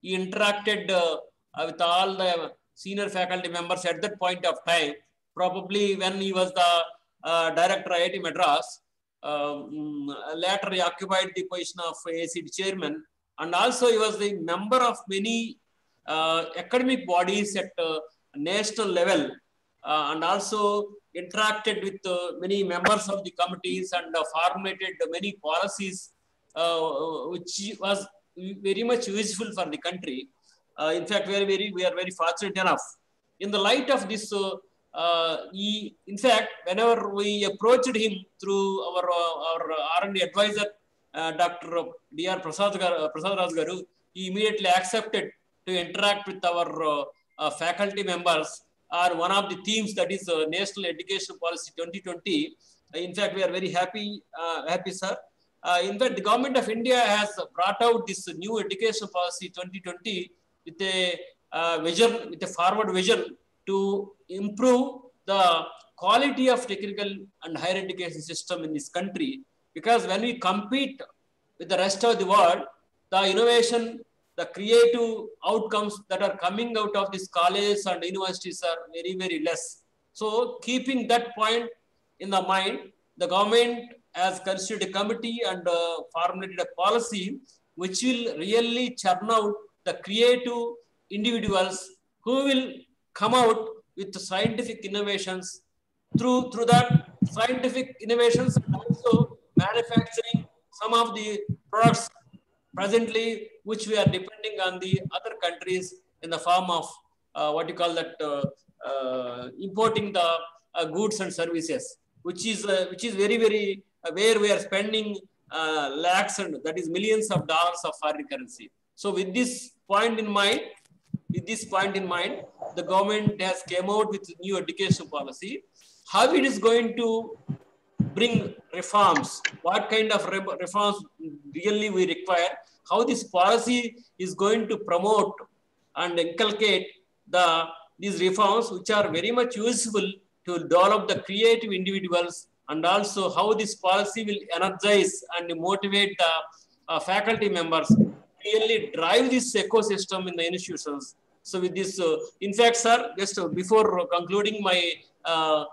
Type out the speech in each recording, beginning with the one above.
he interacted uh, with all the senior faculty members at that point of time. Probably when he was the uh, director IIT Madras, um, later he occupied the position of AICTE chairman, and also he was the member of many uh, academic bodies at uh, national level, uh, and also interacted with uh, many members of the committees and uh, formulated many policies which was very much useful for the country. Uh, in fact, we are very we are very fortunate enough. In the light of this, uh, uh, he, in fact, whenever we approached him through our our R&D advisor, Dr. D.R. Prasad, Prasad Raj Garu, he immediately accepted to interact with our uh, faculty members are one of the themes that is uh, National Education Policy 2020. in fact, we are very happy, uh, happy, sir. Uh, in fact, the government of India has brought out this new education policy 2020 with a uh, vision, with a forward vision to improve the quality of technical and higher education system in this country. Because when we compete with the rest of the world, the innovation the creative outcomes that are coming out of these colleges and universities are very, very less. So keeping that point in the mind, the government has constituted a committee and uh, formulated a policy which will really churn out the creative individuals who will come out with scientific innovations. Through, through that scientific innovations and also manufacturing some of the products presently which we are depending on the other countries in the form of uh, what you call that uh, uh, importing the uh, goods and services, which is uh, which is very very Uh, where we are spending uh, lakhs and that is millions of dollars of foreign currency. So with this point in mind, with this point in mind, the government has came out with new education policy. How it is going to bring reforms? What kind of reforms really we require? how this policy is going to promote and inculcate the these reforms which are very much useful to develop the creative individuals and also how this policy will energize and motivate the uh, faculty members really drive this ecosystem in the institutions so with this uh, in fact sir just before concluding my uh,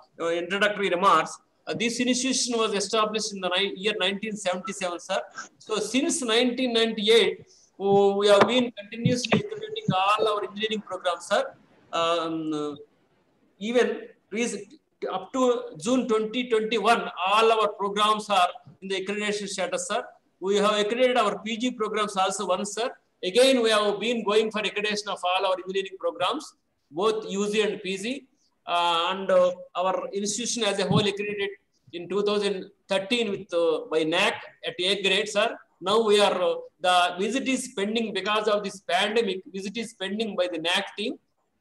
introductory remarks uh, this institution was established in the year 1977, sir. So since 1998, oh, we have been continuously implementing all our engineering programs, sir. Um, even up to June 2021, all our programs are in the accreditation status, sir. We have accredited our PG programs also once, sir. Again, we have been going for accreditation of all our engineering programs, both UG and PG. Uh, and uh, our institution as a whole accredited in 2013 with uh, by NAAC at A grade, sir. Now we are the visit is pending because of this pandemic. Visit is pending by the NAAC team.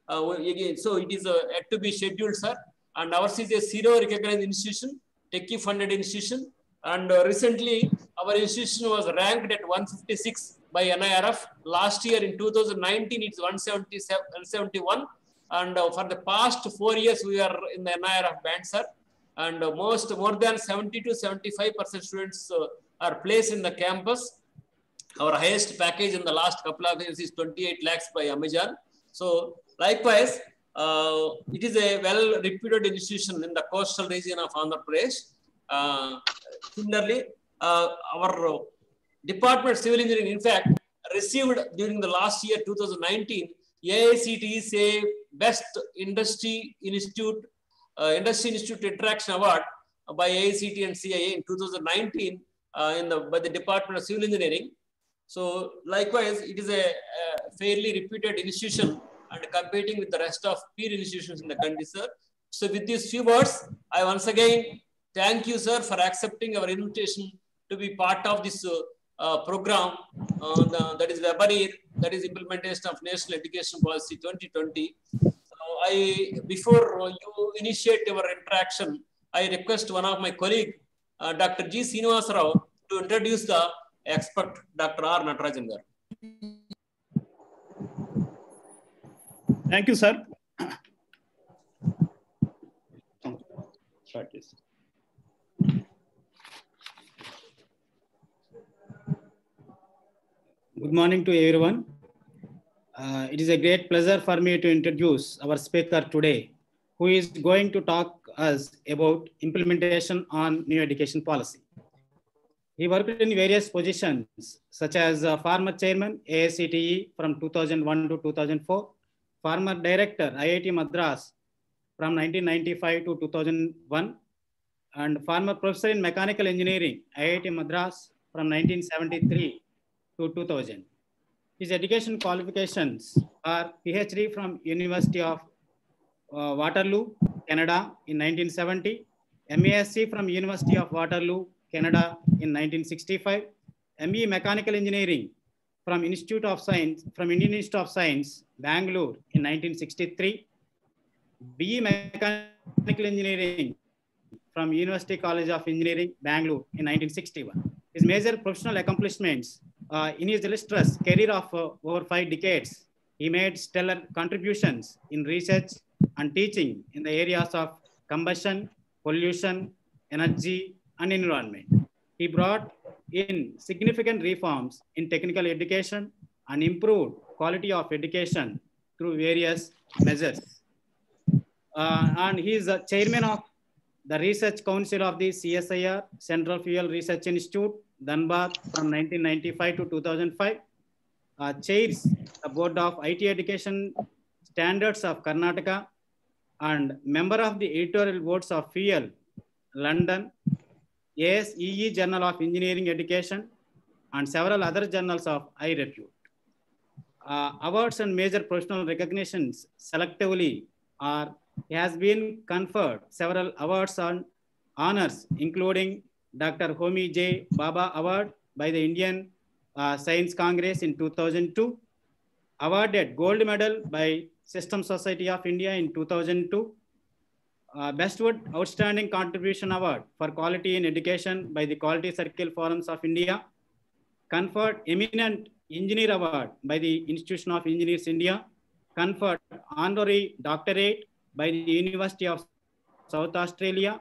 again, so it is yet to be scheduled, sir. And ours is a zero recognized institution, TEQIP funded institution. And recently, our institution was ranked at 156 by NIRF. Last year in 2019, it's 171 and uh, for the past four years, we are in the NIRF band, sir. And uh, most, more than 70 to 75% students uh, are placed in the campus. Our highest package in the last couple of years is 28 lakhs by Amazon. So likewise, it is a well-reputed institution in the coastal region of Andhra Pradesh. similarly, our Department of Civil Engineering, in fact, received during the last year, 2019, AICTE say Best Industry Institute uh, Industry Institute Interaction Award by AICTE and CII in 2019 uh, in the by the Department of Civil Engineering. So likewise, it is a, a, fairly reputed institution and competing with the rest of peer institutions in the country, sir. So with these few words, I once again thank you, sir, for accepting our invitation to be part of this uh, uh, program uh, the, that is webinar, that is implementation of National Education Policy 2020. I, before you initiate your interaction, I request one of my colleague, uh, Dr. G. Srinivas Rao, to introduce the expert, Dr. R. Natarajan Thank you, sir. Good morning to everyone. Uh, it is a great pleasure for me to introduce our speaker today, who is going to talk us about implementation on new education policy. He worked in various positions, such as uh, former chairman AICTE from 2001 to 2004, former director IIT Madras from 1995 to 2001, and former professor in mechanical engineering IIT Madras from 1973 to 2000. His education qualifications are PhD from University of uh, Waterloo, Canada in 1970, MASc from University of Waterloo, Canada in 1965, ME Mechanical Engineering from Institute of Science, from Indian Institute of Science, Bangalore in 1963, BE Mechanical Engineering from University College of Engineering, Bangalore in 1961. His major professional accomplishments uh, in his illustrious career of uh, over five decades, he made stellar contributions in research and teaching in the areas of combustion, pollution, energy, and environment. He brought in significant reforms in technical education and improved quality of education through various measures. Uh, and he is the chairman of the Research Council of the CSIR, Central Fuel Research Institute, Dhanbad from 1995 to 2005. Uh, chairs the Board of IT Education Standards of Karnataka and member of the editorial boards of Fuel, London, ASEE Journal of Engineering Education, and several other journals of high repute. Uh, awards and major professional recognitions selectively are has been conferred several awards and honors, including Dr. Homi J. Bhabha Award by the Indian uh, Science Congress in 2002, awarded gold medal by System Society of India in 2002, uh, Bestwood Outstanding Contribution Award for Quality in Education by the Quality Circle Forums of India, conferred Eminent Engineer Award by the Institution of Engineers India, conferred Honorary Doctorate by the University of South Australia,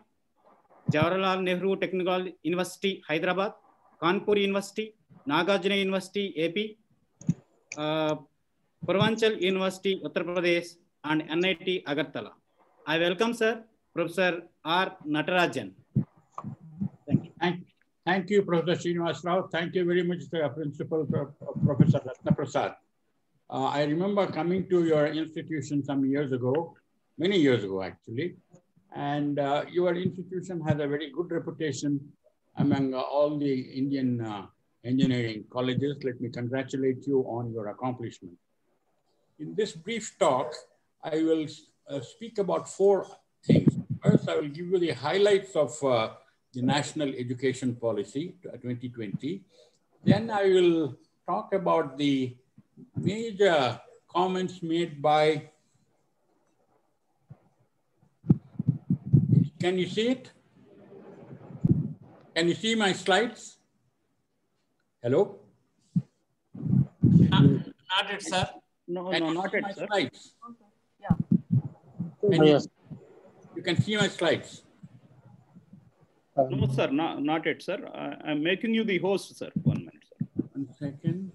Jawaharlal Nehru Technical University, Hyderabad, Kanpur University, Nagarjuna University, AP, uh, Purvanchal University, Uttar Pradesh, and NIT Agartala. I welcome, sir, Professor R. Natarajan. Thank you. Thank, thank you, Professor Srinivas Rao. Thank you very much, sir, Principal Professor Ratna Prasad. Uh, I remember coming to your institution some years ago, many years ago, actually. And uh, your institution has a very good reputation among uh, all the Indian uh, engineering colleges. Let me congratulate you on your accomplishment. In this brief talk, I will uh, speak about four things. First, I will give you the highlights of uh, the National Education Policy 2020. Then I will talk about the major comments made by Can you see it? Can you see my slides? Hello? Not, not it, sir. No, Can no, not see it, sir. slides? Yeah. Oh, can you, you can see my slides. No, sir, not, not it, sir. I, I'm making you the host, sir. One minute, sir. One second.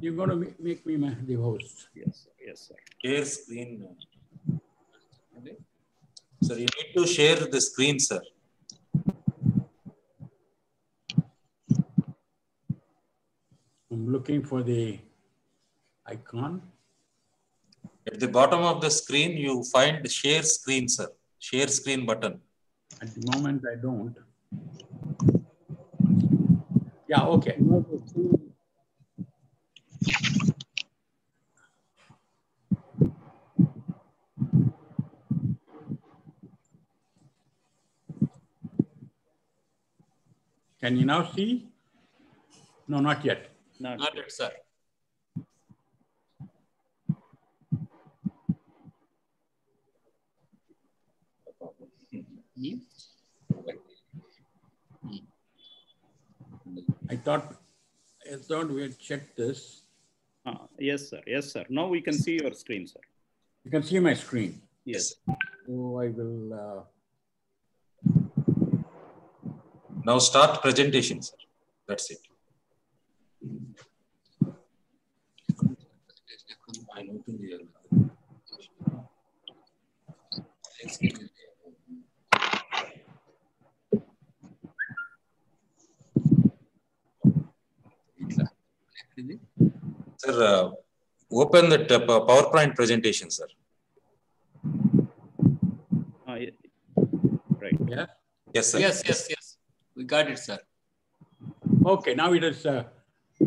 You're going to make me my, the host. Yes, sir. Yes, sir. share screen. Okay. Sir, you need to share the screen, sir. I'm looking for the icon. At the bottom of the screen, you find share screen, sir. Share screen button. At the moment, I don't. Yeah, okay. Can you now see? No, not yet. Not, Not it, sir. E. e. I thought, I thought we had checked this. Uh, yes, sir. Yes, sir. Now we can see your screen, sir. You can see my screen. Yes. So I will. Uh... Now start presentation, sir. That's it. I Sir, uh, open the uh, PowerPoint presentation, sir. Uh, yeah. Right. Yeah. Yes, sir. Yes, yes, yes. We got it, sir. Okay, now it is uh,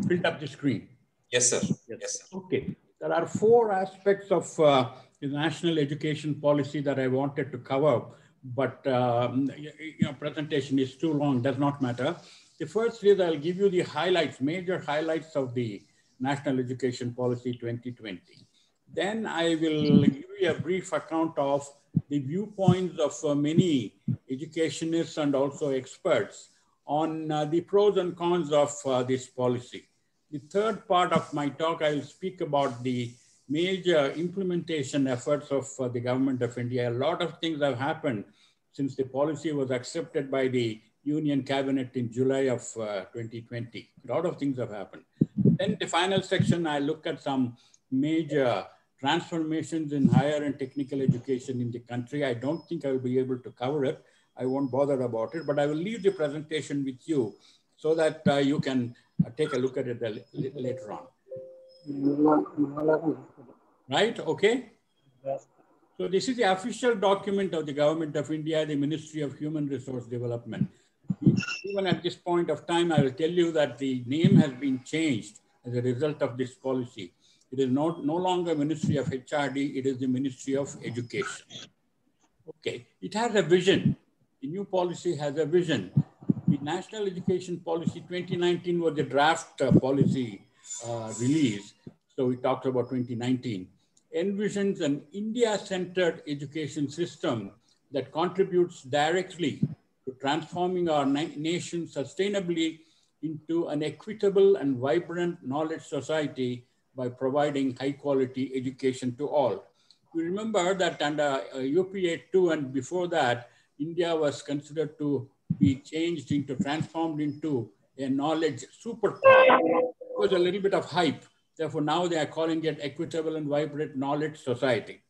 filled up the screen. Yes, sir. Yes, yes sir. Okay. There are four aspects of uh, national education policy that I wanted to cover, but um, presentation is too long, does not matter. The first is I'll give you the highlights, major highlights of the National Education Policy 2020. Then I will give you a brief account of the viewpoints of uh, many educationists and also experts on uh, the pros and cons of uh, this policy. The third part of my talk, I will speak about the major implementation efforts of uh, the government of India. A lot of things have happened since the policy was accepted by the Union Cabinet in July of uh, 2020. A lot of things have happened. Then the final section, I look at some major transformations in higher and technical education in the country. I don't think I will be able to cover it. I won't bother about it, but I will leave the presentation with you so that uh, you can uh, take a look at it later on. Right? Okay? So this is the official document of the government of India, the Ministry of Human Resource Development. Even at this point of time, I will tell you that the name has been changed as a result of this policy. It is not no longer Ministry of HRD, it is the Ministry of Education. Okay, it has a vision. The new policy has a vision. The National Education Policy 2019 was the draft uh, policy uh, release. So we talked about 2019. Envisions an India-centered education system that contributes directly transforming our na- nation sustainably into an equitable and vibrant knowledge society by providing high quality education to all. You remember that under uh, UPA 2 and before that, India was considered to be changed into, transformed into a knowledge superpower. It was a little bit of hype. Therefore, now they are calling it equitable and vibrant knowledge society.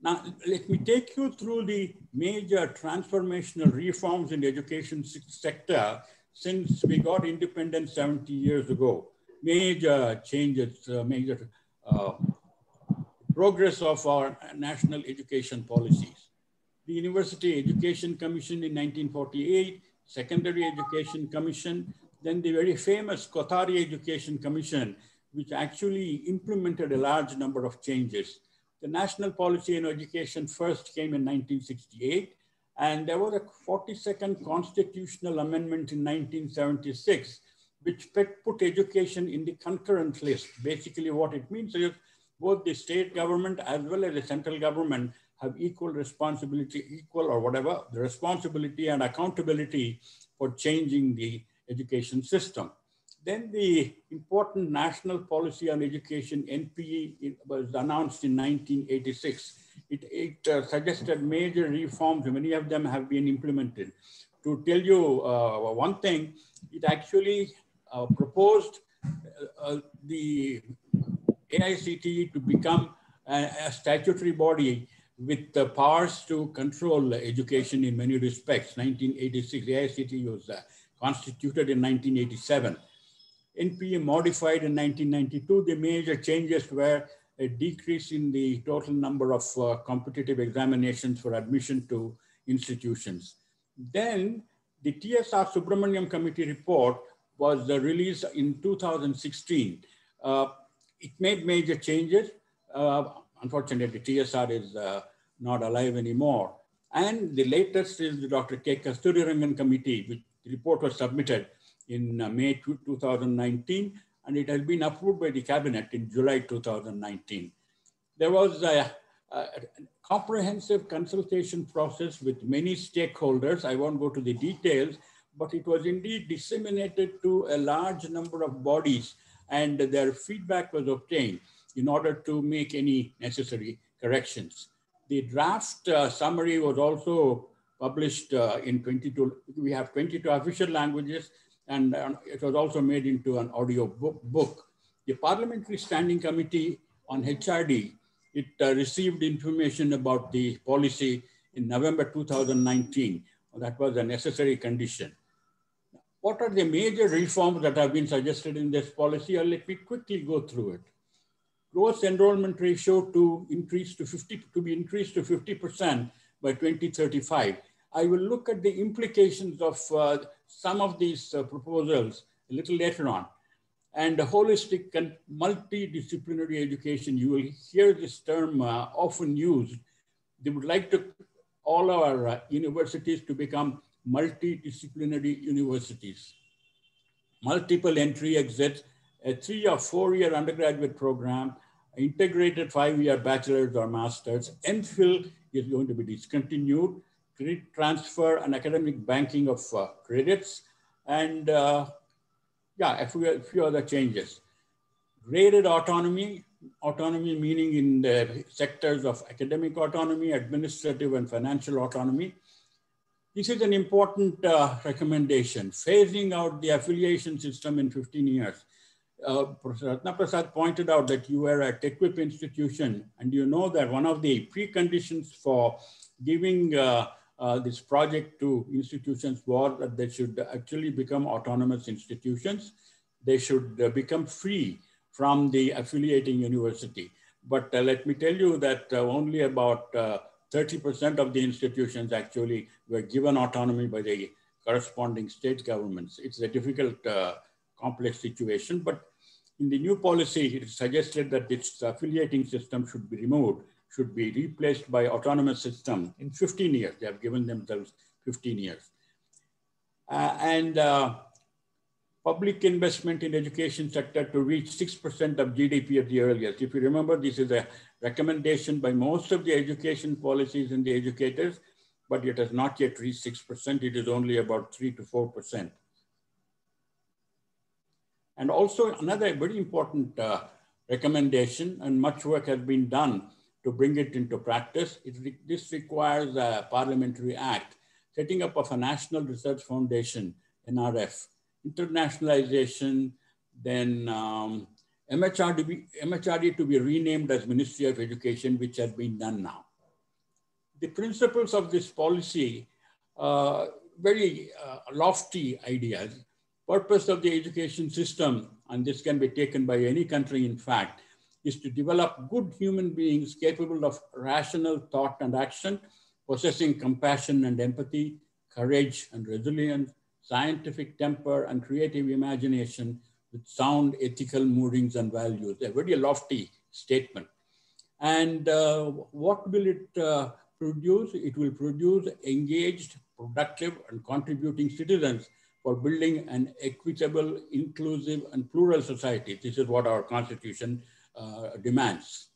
Now, let me take you through the major transformational reforms in the education sector since we got independence 70 years ago. Major changes, uh, major uh, progress of our national education policies. The University Education Commission in 1948, Secondary Education Commission, then the very famous Kothari Education Commission, which actually implemented a large number of changes. The national policy in education first came in 1968, and there was a 42nd constitutional amendment in 1976, which put put education in the concurrent list. Basically, what it means is both the state government as well as the central government have equal responsibility, equal or whatever, the responsibility and accountability for changing the education system. Then the important national policy on education, NPE, was announced in 1986. It, it uh, suggested major reforms, many of them have been implemented. To tell you uh, one thing, it actually uh, proposed uh, uh, the AICTE to become a, a statutory body with the powers to control education in many respects. 1986, the AICTE was uh, constituted in 1987. NPE modified in 1992. The major changes were a decrease in the total number of uh, competitive examinations for admission to institutions. Then the TSR Subramaniam Committee report was uh, released in 2016. Uh, it made major changes. Uh, unfortunately, TSR is uh, not alive anymore. And the latest is the Dr. K. Kasturirangan Committee, which the report was submitted in uh, May 2019, and it has been approved by the cabinet in July 2019. There was a, a comprehensive consultation process with many stakeholders. I won't go to the details, but it was indeed disseminated to a large number of bodies and their feedback was obtained in order to make any necessary corrections. The draft uh, summary was also published uh, in 22, we have 22 official languages and uh, it was also made into an audio book, book. The Parliamentary Standing Committee on HRD, it uh, received information about the policy in November 2019. That was a necessary condition. What are the major reforms that have been suggested in this policy? let me quickly go through it. Gross enrollment ratio to increase to 50 to be increased to 50% by 2035. I will look at the implications of uh, some of these uh, proposals a little later on. And holistic and multidisciplinary education, you will hear this term uh, often used. They would like to all our uh, universities to become multidisciplinary universities. Multiple entry exits, a three or four year undergraduate program, integrated five year bachelor's or master's, MPhil is going to be discontinued, credit transfer and academic banking of uh, credits, and uh, yeah, a few, a few other changes. Graded autonomy, autonomy meaning in the sectors of academic autonomy, administrative and financial autonomy. This is an important uh, recommendation, phasing out the affiliation system in 15 years. Uh, Professor Ratna Prasad pointed out that you were at TEQIP institution and you know that one of the preconditions for giving uh, uh, this project to institutions was that they should actually become autonomous institutions. They should uh, become free from the affiliating university. But uh, let me tell you that uh, only about 30% uh, of the institutions actually were given autonomy by the corresponding state governments. It's a difficult, uh, complex situation, but in the new policy, it suggested that this affiliating system should be removed should be replaced by autonomous system in 15 years. They have given themselves 15 years. Uh, and uh, public investment in education sector to reach 6% of GDP at the earliest. If you remember, this is a recommendation by most of the education policies and the educators, but it has not yet reached 6%. It is only about 3 to 4%. And also another very important uh, recommendation, and much work has been done to bring it into practice. It, this requires a parliamentary act, setting up of a National Research Foundation, NRF, internationalization, then um, MHRD, MHRD to be renamed as Ministry of Education, which has been done now. The principles of this policy, uh, very uh, lofty ideas. Purpose of the education system, and this can be taken by any country in fact, is to develop good human beings capable of rational thought and action, possessing compassion and empathy, courage and resilience, scientific temper and creative imagination with sound ethical moorings and values. A very lofty statement. And uh, what will it uh, produce? It will produce engaged, productive, and contributing citizens for building an equitable, inclusive, and plural society. This is what our constitution demands.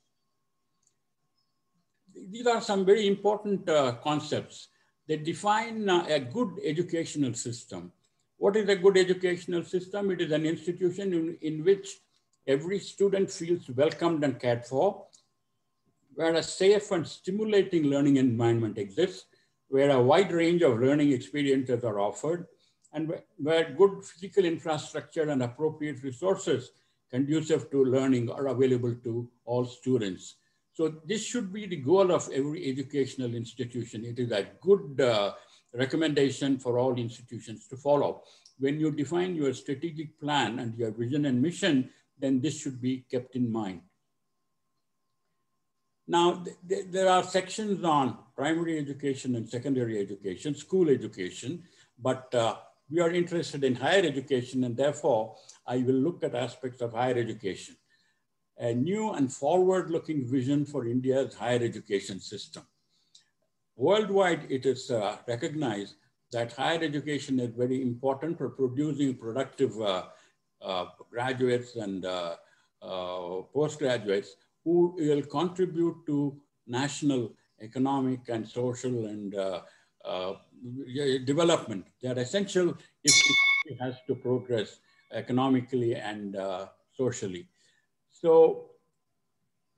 These are some very important uh, concepts that define uh, a good educational system. What is a good educational system? It is an institution in, in which every student feels welcomed and cared for, where a safe and stimulating learning environment exists, where a wide range of learning experiences are offered, and where good physical infrastructure and appropriate resources conducive to learning are available to all students. So this should be the goal of every educational institution. It is a good uh, recommendation for all institutions to follow. When you define your strategic plan and your vision and mission, then this should be kept in mind. Now, th th there are sections on primary education and secondary education, school education, but uh, we are interested in higher education and therefore I will look at aspects of higher education. A new and forward-looking vision for India's higher education system. Worldwide, it is uh, recognized that higher education is very important for producing productive uh, uh, graduates and uh, uh, postgraduates who will contribute to national economic and social and uh, development. They are essential if it has to progress economically and uh, socially. So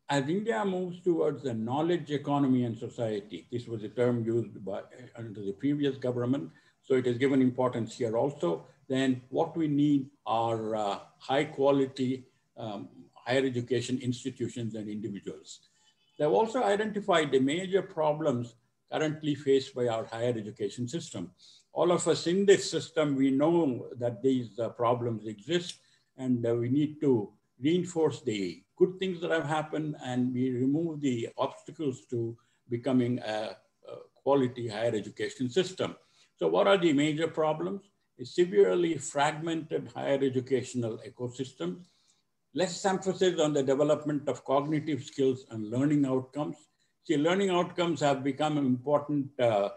as India moves towards the knowledge economy and society, this was a term used by, under the previous government, so it is given importance here also, then what we need are uh, high quality, um, higher education institutions and individuals. They've also identified the major problems currently faced by our higher education system. All of us in this system, we know that these uh, problems exist and uh, we need to reinforce the good things that have happened and we remove the obstacles to becoming a, a quality higher education system. So what are the major problems? A severely fragmented higher educational ecosystem, less emphasis on the development of cognitive skills and learning outcomes. See, learning outcomes have become an important uh,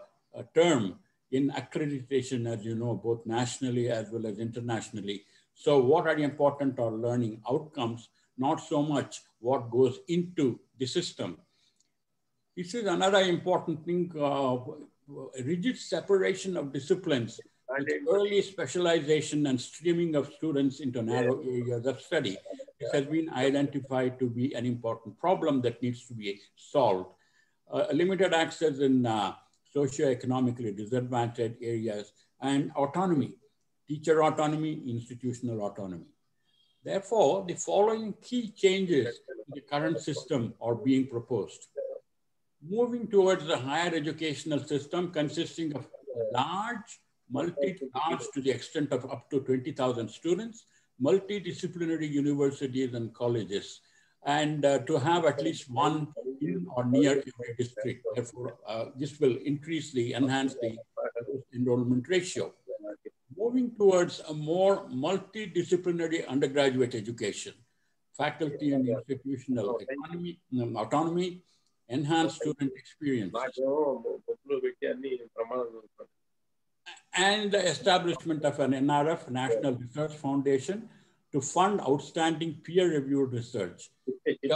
term in accreditation, as you know, both nationally as well as internationally. So what are important are learning outcomes, not so much what goes into the system. This is another important thing, uh, rigid separation of disciplines early specialization and streaming of students into narrow areas of study. This has been identified to be an important problem that needs to be solved. Uh, limited access in uh, socioeconomically disadvantaged areas and autonomy, teacher autonomy, institutional autonomy. Therefore, the following key changes in the current system are being proposed. Moving towards the higher educational system consisting of large multi-large to the extent of up to 20,000 students, multidisciplinary universities and colleges, and uh, to have at least one or near every district. Therefore, uh, this will increase the, enhance the enrollment ratio. Moving towards a more multidisciplinary undergraduate education, faculty and institutional economy, um, autonomy, enhanced student experience and the establishment of an NRF, National Research Foundation, to fund outstanding peer-reviewed research.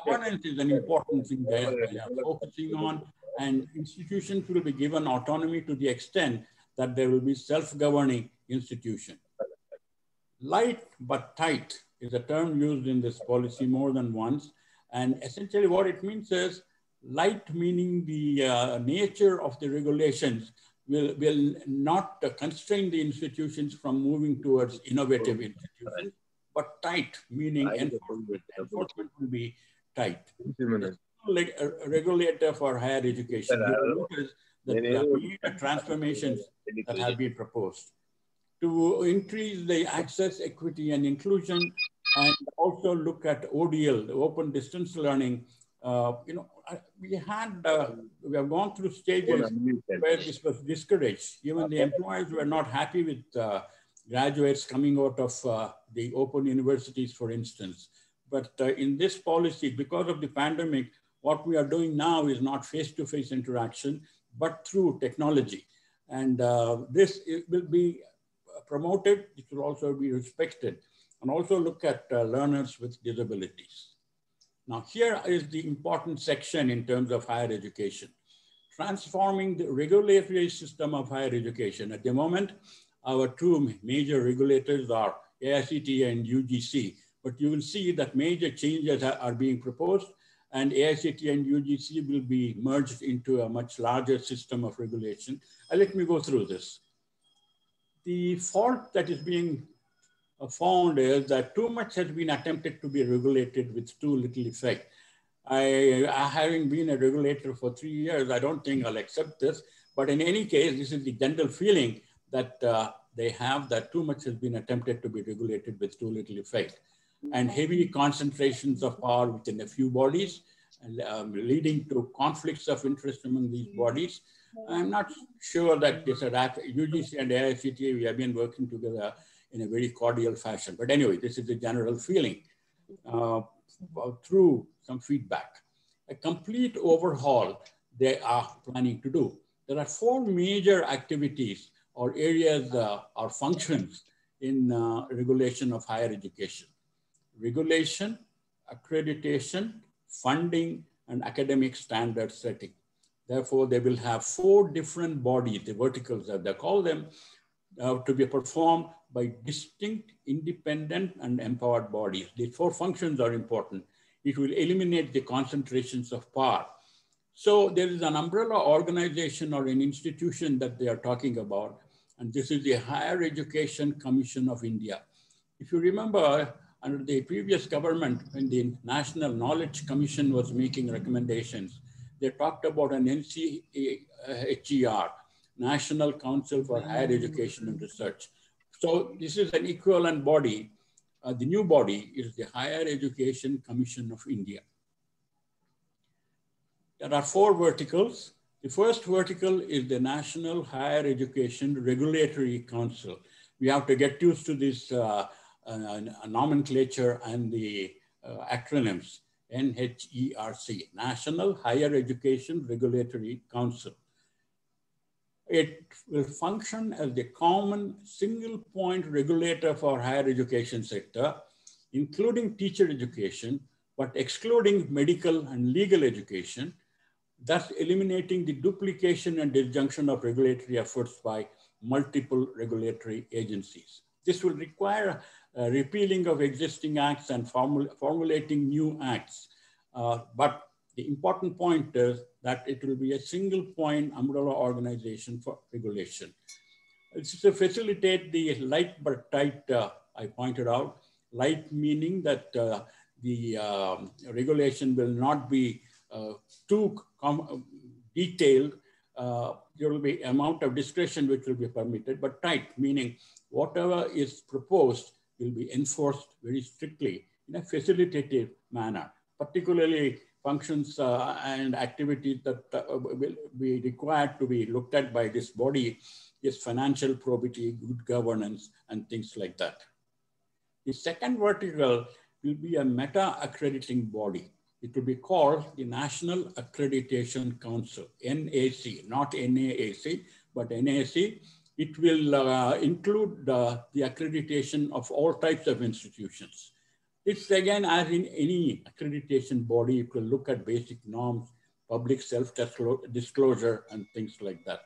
Governance is an important thing that we are focusing on, and institutions will be given autonomy to the extent that there will be self-governing institution. Light but tight is a term used in this policy more than once. And essentially what it means is light meaning the uh, nature of the regulations will, will not constrain the institutions from moving towards innovative institutions, but tight, meaning enforcement, enforcement will be tight. Like a regulator for higher education, the transformations that have been proposed. To increase the access, equity, and inclusion, and also look at ODL, the open distance learning. Uh, you know, we had, uh, we have gone through stages where this was discouraged. Even the employers were not happy with uh, graduates coming out of uh, the open universities, for instance. But uh, in this policy, because of the pandemic, what we are doing now is not face-to-face -face interaction, but through technology. And uh, this will be promoted, it will also be respected, and also look at learners with disabilities. Now here is the important section in terms of higher education. Transforming the regulatory system of higher education. At the moment, our two major regulators are AICTE and UGC, but you will see that major changes are being proposed and AICTE and UGC will be merged into a much larger system of regulation. Uh, let me go through this. The fault that is being found is that too much has been attempted to be regulated with too little effect. I, I, having been a regulator for three years, I don't think I'll accept this. But in any case, this is the general feeling that uh, they have that too much has been attempted to be regulated with too little effect. And heavy concentrations of power within a few bodies, um, leading to conflicts of interest among these bodies. I'm not sure that this UGC and AICTE, we have been working together in a very cordial fashion. But anyway, this is the general feeling uh, through some feedback. A complete overhaul they are planning to do. There are four major activities or areas or functions in uh, regulation of higher education. Regulation, accreditation, funding, and academic standard setting. Therefore, they will have four different bodies, the verticals as they call them, uh, to be performed by distinct, independent, and empowered bodies. These four functions are important. It will eliminate the concentrations of power. So there is an umbrella organization or an institution that they are talking about, and this is the Higher Education Commission of India. If you remember, under the previous government, when the National Knowledge Commission was making recommendations, they talked about an NCHER, National Council for Higher Education and Research. So this is an equivalent body. Uh, the new body is the Higher Education Commission of India. There are four verticals. The first vertical is the National Higher Education Regulatory Council. We have to get used to this uh, uh, nomenclature and the uh, acronyms. NHERC, National Higher Education Regulatory Council. It will function as the common single point regulator for higher education sector, including teacher education, but excluding medical and legal education, thus eliminating the duplication and disjunction of regulatory efforts by multiple regulatory agencies. This will require uh, repealing of existing acts and formul formulating new acts. Uh, but the important point is that it will be a single point umbrella organization for regulation. It's to facilitate the light but tight, uh, I pointed out, light meaning that uh, the um, regulation will not be too detailed. Uh, there will be amount of discretion which will be permitted, but tight, meaning whatever is proposed will be enforced very strictly in a facilitative manner, particularly functions uh, and activities that uh, will be required to be looked at by this body is financial probity, good governance, and things like that. The second vertical will be a meta accrediting body. It will be called the National Accreditation Council, NAC, not NAAC, but NAC. It will uh, include uh, the accreditation of all types of institutions. It's again, as in any accreditation body, you can look at basic norms, public self-disclosure, and things like that.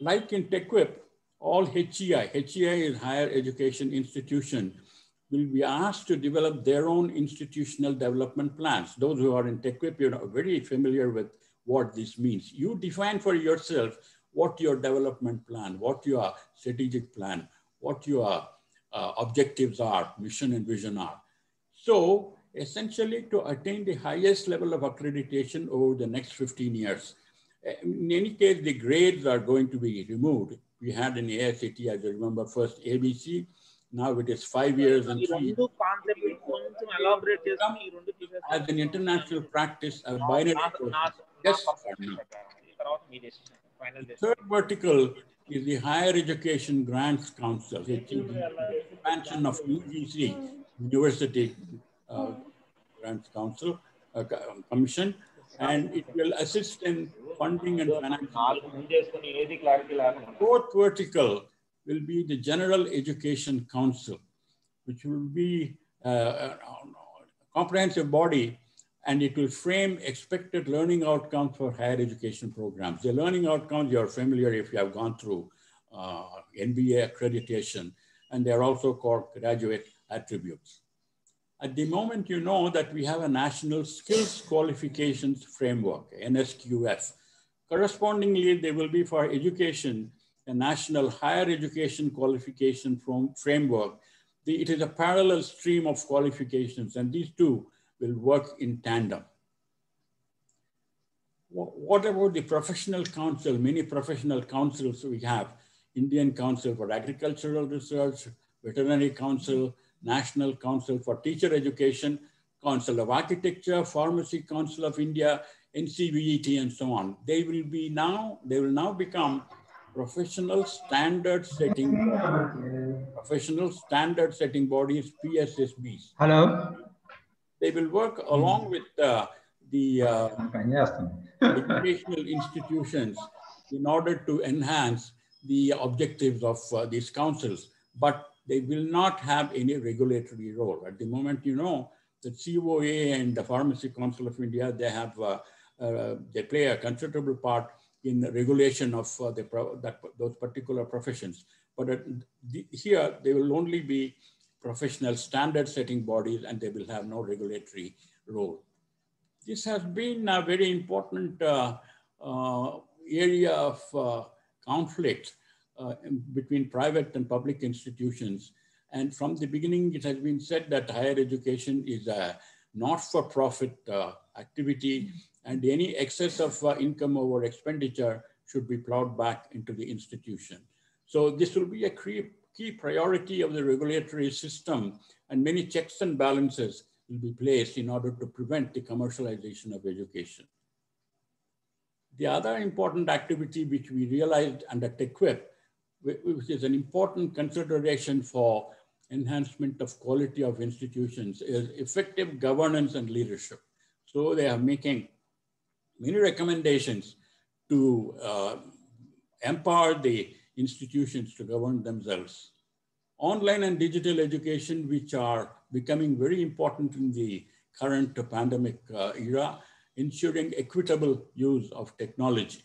Like in TEQIP, all HEI, HEI is higher education institution, will be asked to develop their own institutional development plans. Those who are in TEQIP, you're very familiar with what this means. You define for yourself what your development plan, what your strategic plan, what your uh, objectives are, mission and vision are. So essentially to attain the highest level of accreditation over the next 15 years. In any case, the grades are going to be removed. We had an AICTE, as you remember, first ABC, now it is five years and three years. As an international practice, a binary Yes. Third vertical is the Higher Education Grants Council, which is the expansion of UGC, University uh, Grants Council uh, Commission, and it will assist in funding and financing. Fourth vertical will be the General Education Council, which will be uh, a comprehensive body and it will frame expected learning outcomes for higher education programs. The learning outcomes, you're familiar if you have gone through uh, NBA accreditation, and they're also called graduate attributes. At the moment, you know that we have a National Skills Qualifications Framework, NSQF. Correspondingly, there will be for education, a National Higher Education Qualification from Framework. it is a parallel stream of qualifications, and these two will work in tandem. What about the professional council, many professional councils we have, Indian Council for Agricultural Research, Veterinary Council, National Council for Teacher Education, Council of Architecture, Pharmacy Council of India, NCVET, and so on. They will be now, they will now become professional standard setting, professional standard setting bodies, PSSBs. Hello they will work along with uh, the uh, educational institutions in order to enhance the objectives of uh, these councils, but they will not have any regulatory role. At the moment, you know, the COA and the Pharmacy Council of India, they have, uh, uh, they play a considerable part in the regulation of uh, the, that, those particular professions. But the, here, they will only be professional standard setting bodies and they will have no regulatory role. This has been a very important uh, uh, area of uh, conflict uh, between private and public institutions. And from the beginning, it has been said that higher education is a not-for-profit uh, activity and any excess of uh, income over expenditure should be plowed back into the institution. So this will be a key, priority of the regulatory system and many checks and balances will be placed in order to prevent the commercialization of education. The other important activity which we realized under TEQIP, which is an important consideration for enhancement of quality of institutions is effective governance and leadership. So they are making many recommendations to uh, empower the institutions to govern themselves. Online and digital education, which are becoming very important in the current pandemic uh, era, ensuring equitable use of technology.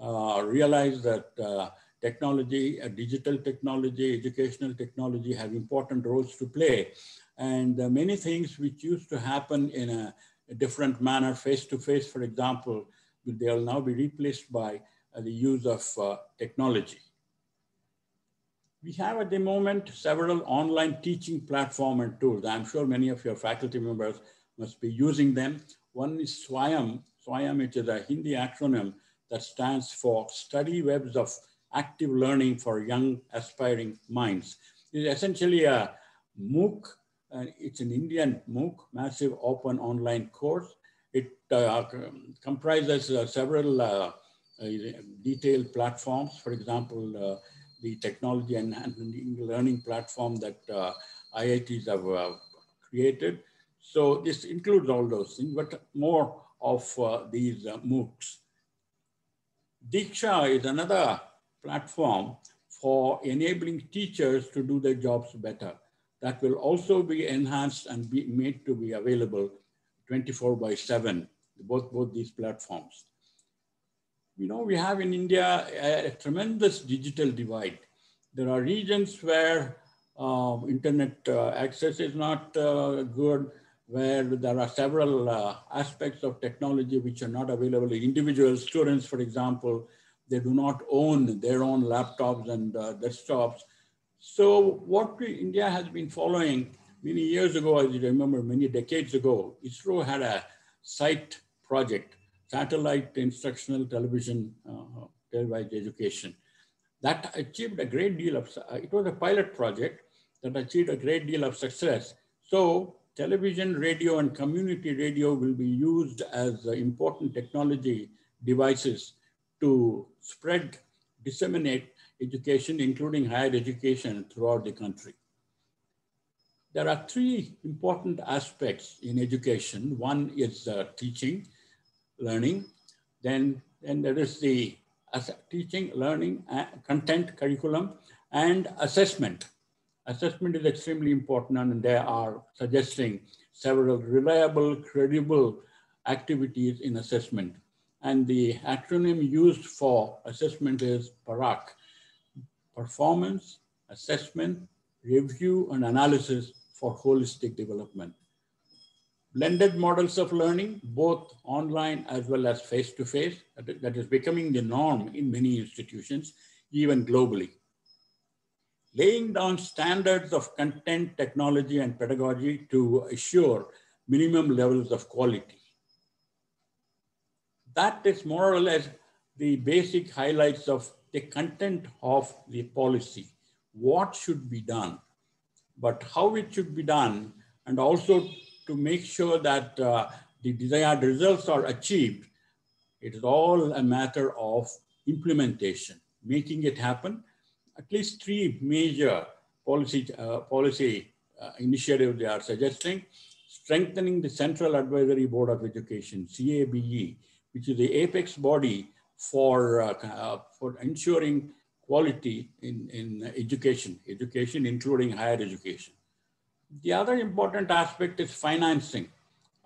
Uh, realize that uh, technology, uh, digital technology, educational technology have important roles to play. And uh, many things which used to happen in a, a different manner, face-to-face, for example, they'll now be replaced by uh, the use of uh, technology. We have at the moment several online teaching platform and tools. I'm sure many of your faculty members must be using them. One is SWAYAM, SWAYAM which is a Hindi acronym that stands for Study Webs of Active Learning for Young Aspiring Minds. It's essentially a MOOC, uh, it's an Indian MOOC, Massive Open Online Course. It uh, comprises uh, several uh, uh, detailed platforms, for example, uh, the technology and learning platform that IITs have created. So this includes all those things, but more of these MOOCs. Diksha is another platform for enabling teachers to do their jobs better. That will also be enhanced and be made to be available 24 by 7, both, both these platforms. You know, we have in India a, a tremendous digital divide. There are regions where uh, internet uh, access is not uh, good, where there are several uh, aspects of technology which are not available. Individual students, for example, they do not own their own laptops and uh, desktops. So what India has been following many years ago, as you remember, many decades ago, ISRO had a SITE project, Satellite Instructional Television uh, Televised Education. That achieved a great deal of, uh, it was a pilot project that achieved a great deal of success. So television, radio, and community radio will be used as uh, important technology devices to spread, disseminate education, including higher education throughout the country. There are three important aspects in education. One is uh, teaching, learning. Then, then there is the teaching, learning, uh, content, curriculum, and assessment. Assessment is extremely important and they are suggesting several reliable, credible activities in assessment. And the acronym used for assessment is PARAKH, Performance, Assessment, Review, and Analysis for Holistic Development. Blended models of learning, both online as well as face-to-face, -face, that is becoming the norm in many institutions, even globally. Laying down standards of content, technology, and pedagogy to assure minimum levels of quality that is more or less the basic highlights of the content of the policy. What should be done, but how it should be done, and also to make sure that uh, the desired results are achieved. It is all a matter of implementation, making it happen. At least three major policy, uh, policy uh, initiatives they are suggesting. Strengthening the Central Advisory Board of Education, CABE, which is the apex body for, uh, uh, for ensuring quality in, in education, education including higher education. The other important aspect is financing,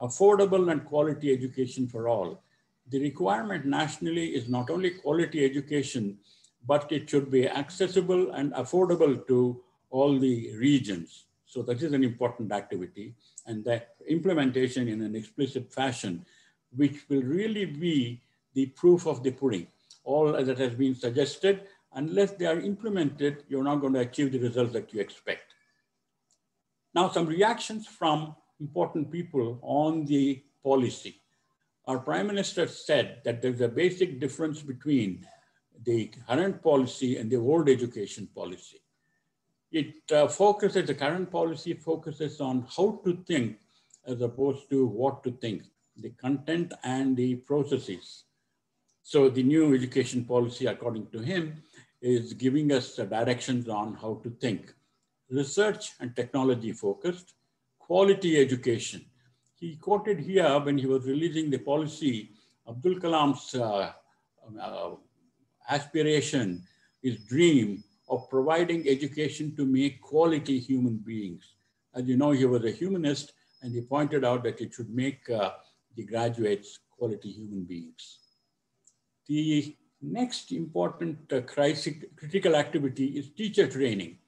affordable and quality education for all. The requirement nationally is not only quality education, but it should be accessible and affordable to all the regions. So that is an important activity and the implementation in an explicit fashion which will really be the proof of the pudding. All that has been suggested, unless they are implemented, you're not going to achieve the results that you expect. Now, some reactions from important people on the policy. Our Prime Minister said that there's a basic difference between the current policy and the old education policy. It uh, focuses, the current policy focuses on how to think as opposed to what to think, the content and the processes. So the new education policy, according to him, is giving us directions on how to think. Research and technology focused, quality education. He quoted here when he was releasing the policy, Abdul Kalam's uh, uh, aspiration, his dream of providing education to make quality human beings. As you know, he was a humanist and he pointed out that it should make uh, the graduates quality human beings. The next important uh, crisis, critical activity is teacher training.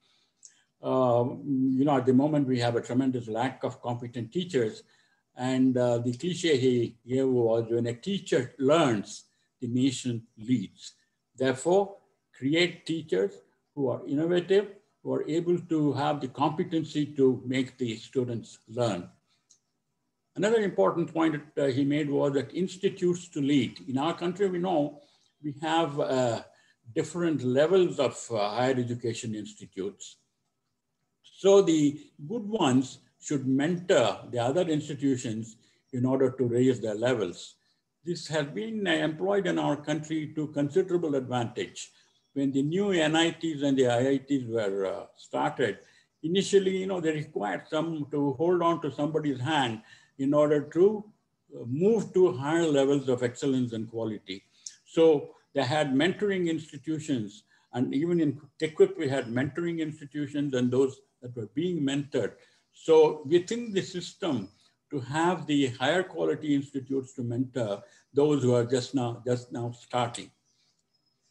Uh, you know, at the moment we have a tremendous lack of competent teachers and uh, the cliche he gave was when a teacher learns, the nation leads. Therefore, create teachers who are innovative, who are able to have the competency to make the students learn. Another important point that uh, he made was that institutes to lead. In our country, we know we have uh, different levels of uh, higher education institutes. So the good ones should mentor the other institutions in order to raise their levels. This has been uh, employed in our country to considerable advantage. When the new NITs and the IITs were uh, started, initially, you know, they required some to hold on to somebody's hand in order to uh, move to higher levels of excellence and quality. So they had mentoring institutions and even in TEQIP, we had mentoring institutions and those that were being mentored. So within the system, to have the higher quality institutes to mentor those who are just now, just now starting.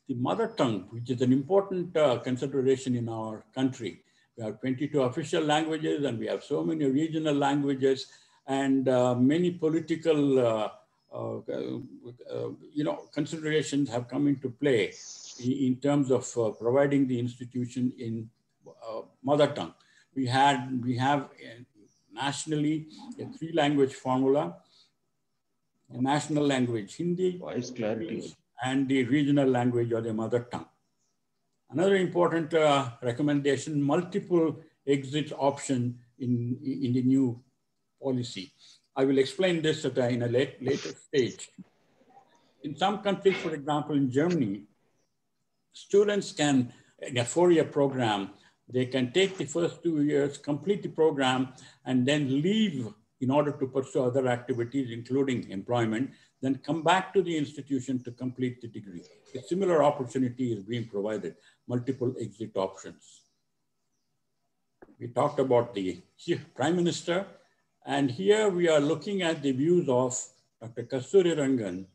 The mother tongue, which is an important uh, consideration in our country. We have 22 official languages and we have so many regional languages and uh, many political uh, uh, uh you know, considerations have come into play in, in terms of uh, providing the institution in mother tongue. We had we have nationally a three language formula a national language hindi voice clarity. and the regional language or the mother tongue. Another important uh, recommendation multiple exit option in in the new policy i will explain this at in a late, later stage in some countries for example in germany students can in a four-year program they can take the first two years, complete the program, and then leave in order to pursue other activities, including employment, then come back to the institution to complete the degree. A similar opportunity is being provided, multiple exit options. We talked about the Prime Minister, and here we are looking at the views of Dr. Kasturirangan,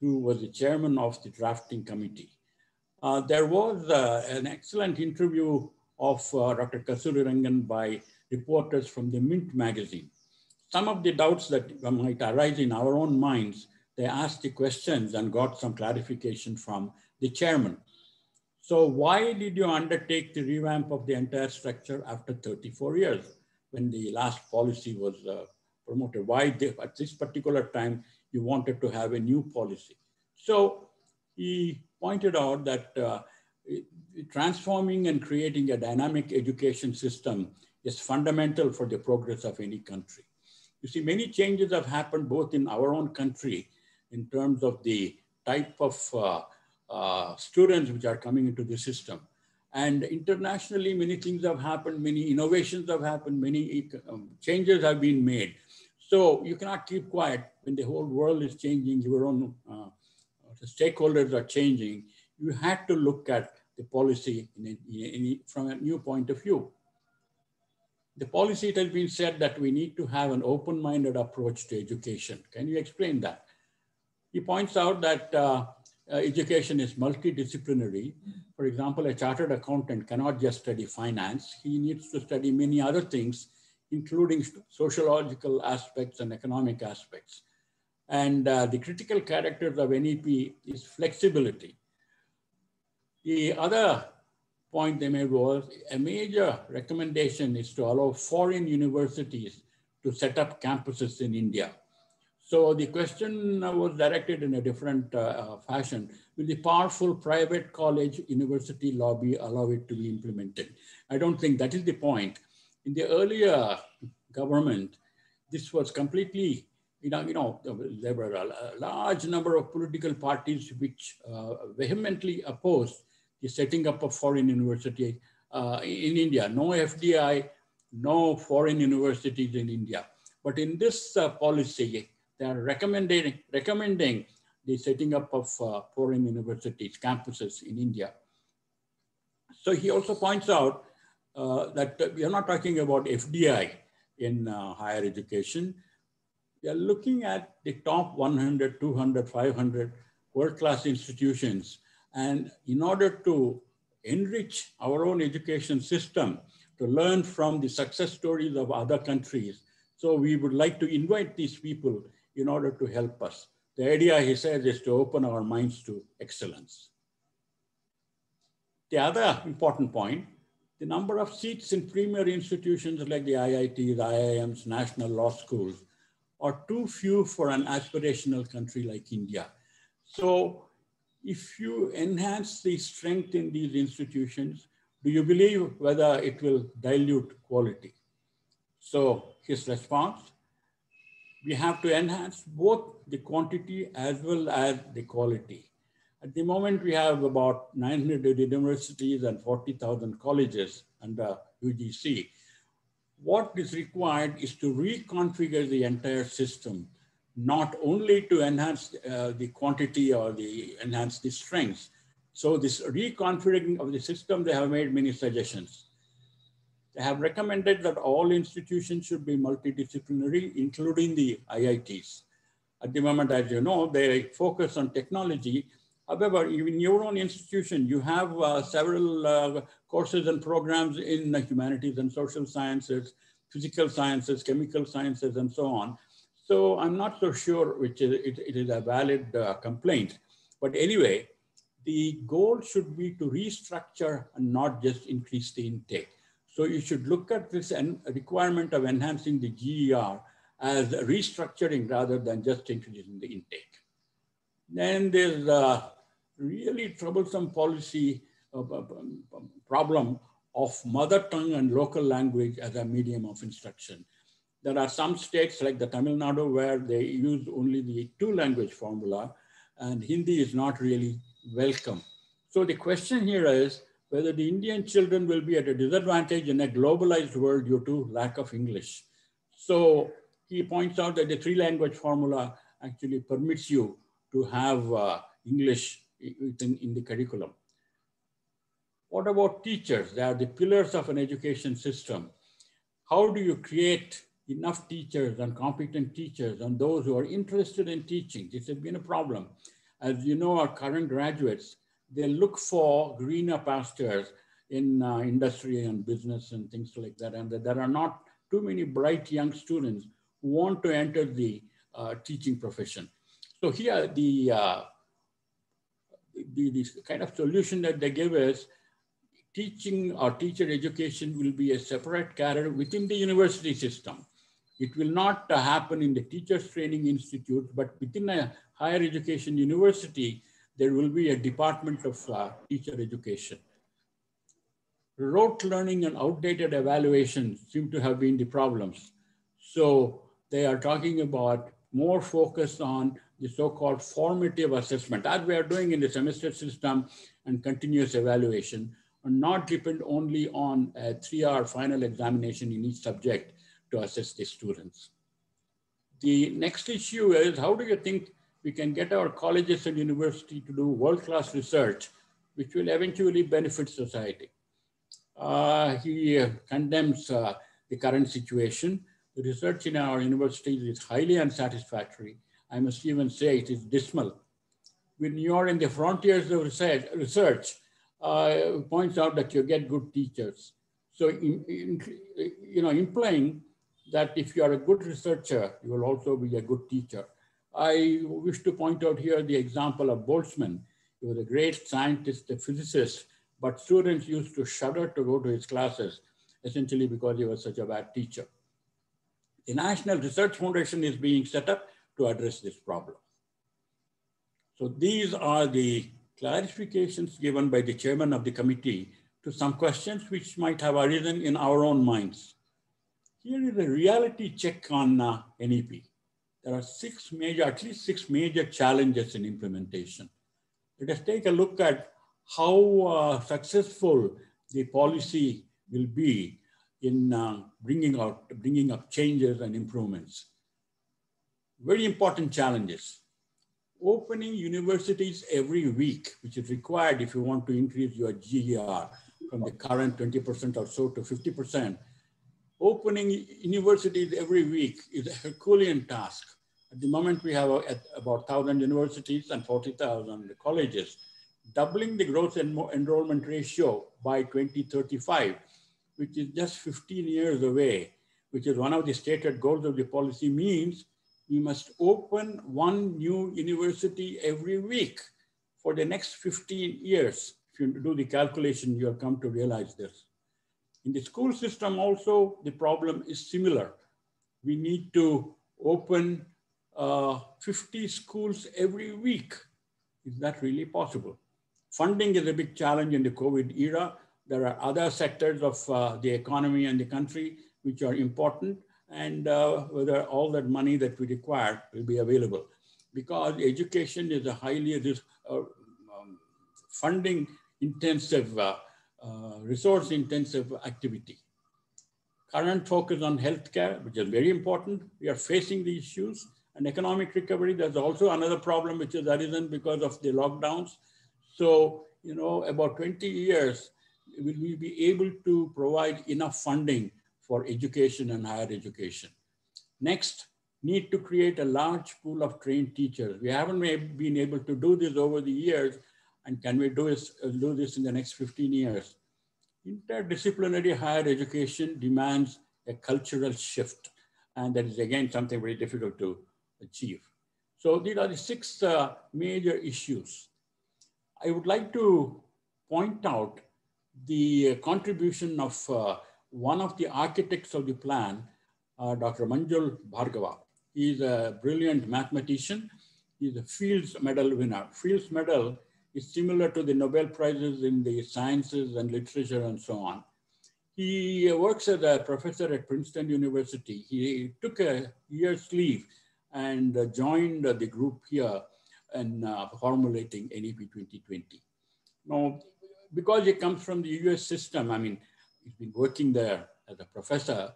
who was the chairman of the drafting committee. Uh, there was uh, an excellent interview of uh, Dr. Kasturirangan by reporters from the Mint magazine. Some of the doubts that might arise in our own minds, they asked the questions and got some clarification from the chairman. So why did you undertake the revamp of the entire structure after 34 years when the last policy was uh, promoted? Why they, at this particular time you wanted to have a new policy? So he pointed out that uh, transforming and creating a dynamic education system is fundamental for the progress of any country. You see, many changes have happened both in our own country in terms of the type of uh, uh, students which are coming into the system. And internationally, many things have happened, many innovations have happened, many um, changes have been made. So you cannot keep quiet when the whole world is changing, your own uh, stakeholders are changing. You had to look at the policy in a, in a, from a new point of view. The policy, it has been said that we need to have an open-minded approach to education. Can you explain that? He points out that uh, uh, education is multidisciplinary. For example, a chartered accountant cannot just study finance. He needs to study many other things, including sociological aspects and economic aspects. And uh, the critical characters of NEP is flexibility. The other point they made was a major recommendation is to allow foreign universities to set up campuses in India. So the question was directed in a different uh, fashion. Will the powerful private college university lobby allow it to be implemented? I don't think that is the point. In the earlier government, this was completely, you know, you know there were a, a large number of political parties which uh, vehemently opposed the setting up of foreign university uh, in India. No FDI, no foreign universities in India. But in this uh, policy, they are recommending, recommending the setting up of uh, foreign universities, campuses in India. So he also points out uh, that we are not talking about FDI in uh, higher education. We are looking at the top 100, 200, 500 world-class institutions. And in order to enrich our own education system, to learn from the success stories of other countries, so we would like to invite these people in order to help us. The idea, he says, is to open our minds to excellence. The other important point, the number of seats in premier institutions like the IITs, IIMs, national law schools are too few for an aspirational country like India. So if you enhance the strength in these institutions, do you believe whether it will dilute quality? So his response, we have to enhance both the quantity as well as the quality. At the moment, we have about 900 universities and 40,000 colleges under UGC. What is required is to reconfigure the entire system, not only to enhance uh, the quantity or the enhance the strengths. So this reconfiguring of the system, they have made many suggestions. Have recommended that all institutions should be multidisciplinary, including the IITs. At the moment, as you know, they focus on technology. However, in your own institution, you have uh, several uh, courses and programs in the humanities and social sciences, physical sciences, chemical sciences, and so on. So I'm not so sure which is, it, it is a valid uh, complaint. But anyway, the goal should be to restructure and not just increase the intake. So you should look at this requirement of enhancing the GER as restructuring rather than just increasing the intake. Then there's a really troublesome policy uh, problem of mother tongue and local language as a medium of instruction. There are some states like the Tamil Nadu where they use only the two language formula and Hindi is not really welcome. So the question here is, whether the Indian children will be at a disadvantage in a globalized world due to lack of English. So he points out that the three language formula actually permits you to have uh, English in, in the curriculum. What about teachers? They are the pillars of an education system. How do you create enough teachers and competent teachers and those who are interested in teaching? This has been a problem. As you know, our current graduates, they look for greener pastures in uh, industry and business and things like that. And there are not too many bright young students who want to enter the uh, teaching profession. So here, the, uh, the, the kind of solution that they give is teaching or teacher education will be a separate career within the university system. It will not uh, happen in the teachers training institute, but within a higher education university, there will be a department of uh, teacher education. Rote learning and outdated evaluation seem to have been the problems. So they are talking about more focus on the so-called formative assessment, as we are doing in the semester system and continuous evaluation, and not depend only on a three-hour final examination in each subject to assess the students. The next issue is, how do you think we can get our colleges and universities to do world-class research, which will eventually benefit society. Uh, he uh, condemns uh, the current situation. The research in our universities is highly unsatisfactory. I must even say it is dismal. When you are in the frontiers of research, research uh, points out that you get good teachers. So, in, in, you know, implying that if you are a good researcher, you will also be a good teacher. I wish to point out here the example of Boltzmann. He was a great scientist, a physicist, but students used to shudder to go to his classes, essentially because he was such a bad teacher. The National Research Foundation is being set up to address this problem. So these are the clarifications given by the chairman of the committee to some questions which might have arisen in our own minds. Here is a reality check on uh, NEP. There are six major, at least six major challenges in implementation. Let us take a look at how uh, successful the policy will be in uh, bringing out, bringing up changes and improvements. Very important challenges. Opening universities every week, which is required if you want to increase your GER from the current 20% or so to 50%. Opening universities every week is a Herculean task. At the moment, we have about 1,000 universities and 40,000 colleges. Doubling the gross en enrollment ratio by 2035, which is just 15 years away, which is one of the stated goals of the policy, means we must open one new university every week for the next 15 years. If you do the calculation, you'll come to realize this. In the school system also, the problem is similar. We need to open uh, 50 schools every week. Is that really possible? Funding is a big challenge in the COVID era. There are other sectors of uh, the economy and the country which are important and uh, whether all that money that we require will be available. Because education is a highly uh, um, funding intensive, uh, resource intensive activity. Current focus on healthcare, which is very important. We are facing the issues and economic recovery. There's also another problem which is arisen because of the lockdowns. So, you know, about 20 years, will we be able to provide enough funding for education and higher education. Next, need to create a large pool of trained teachers. We haven't been able to do this over the years, and can we do this, do this in the next 15 years? Interdisciplinary higher education demands a cultural shift, and that is again something very difficult to achieve. So these are the six uh, major issues. I would like to point out the contribution of uh, one of the architects of the plan, uh, Dr. Manjul Bhargava. He's a brilliant mathematician. He's a Fields Medal winner. Fields Medal is similar to the Nobel Prizes in the sciences and literature and so on. He works as a professor at Princeton University. He took a year's leave and joined the group here in uh, formulating NEP 2020. Now, because he comes from the US system, I mean, he's been working there as a professor,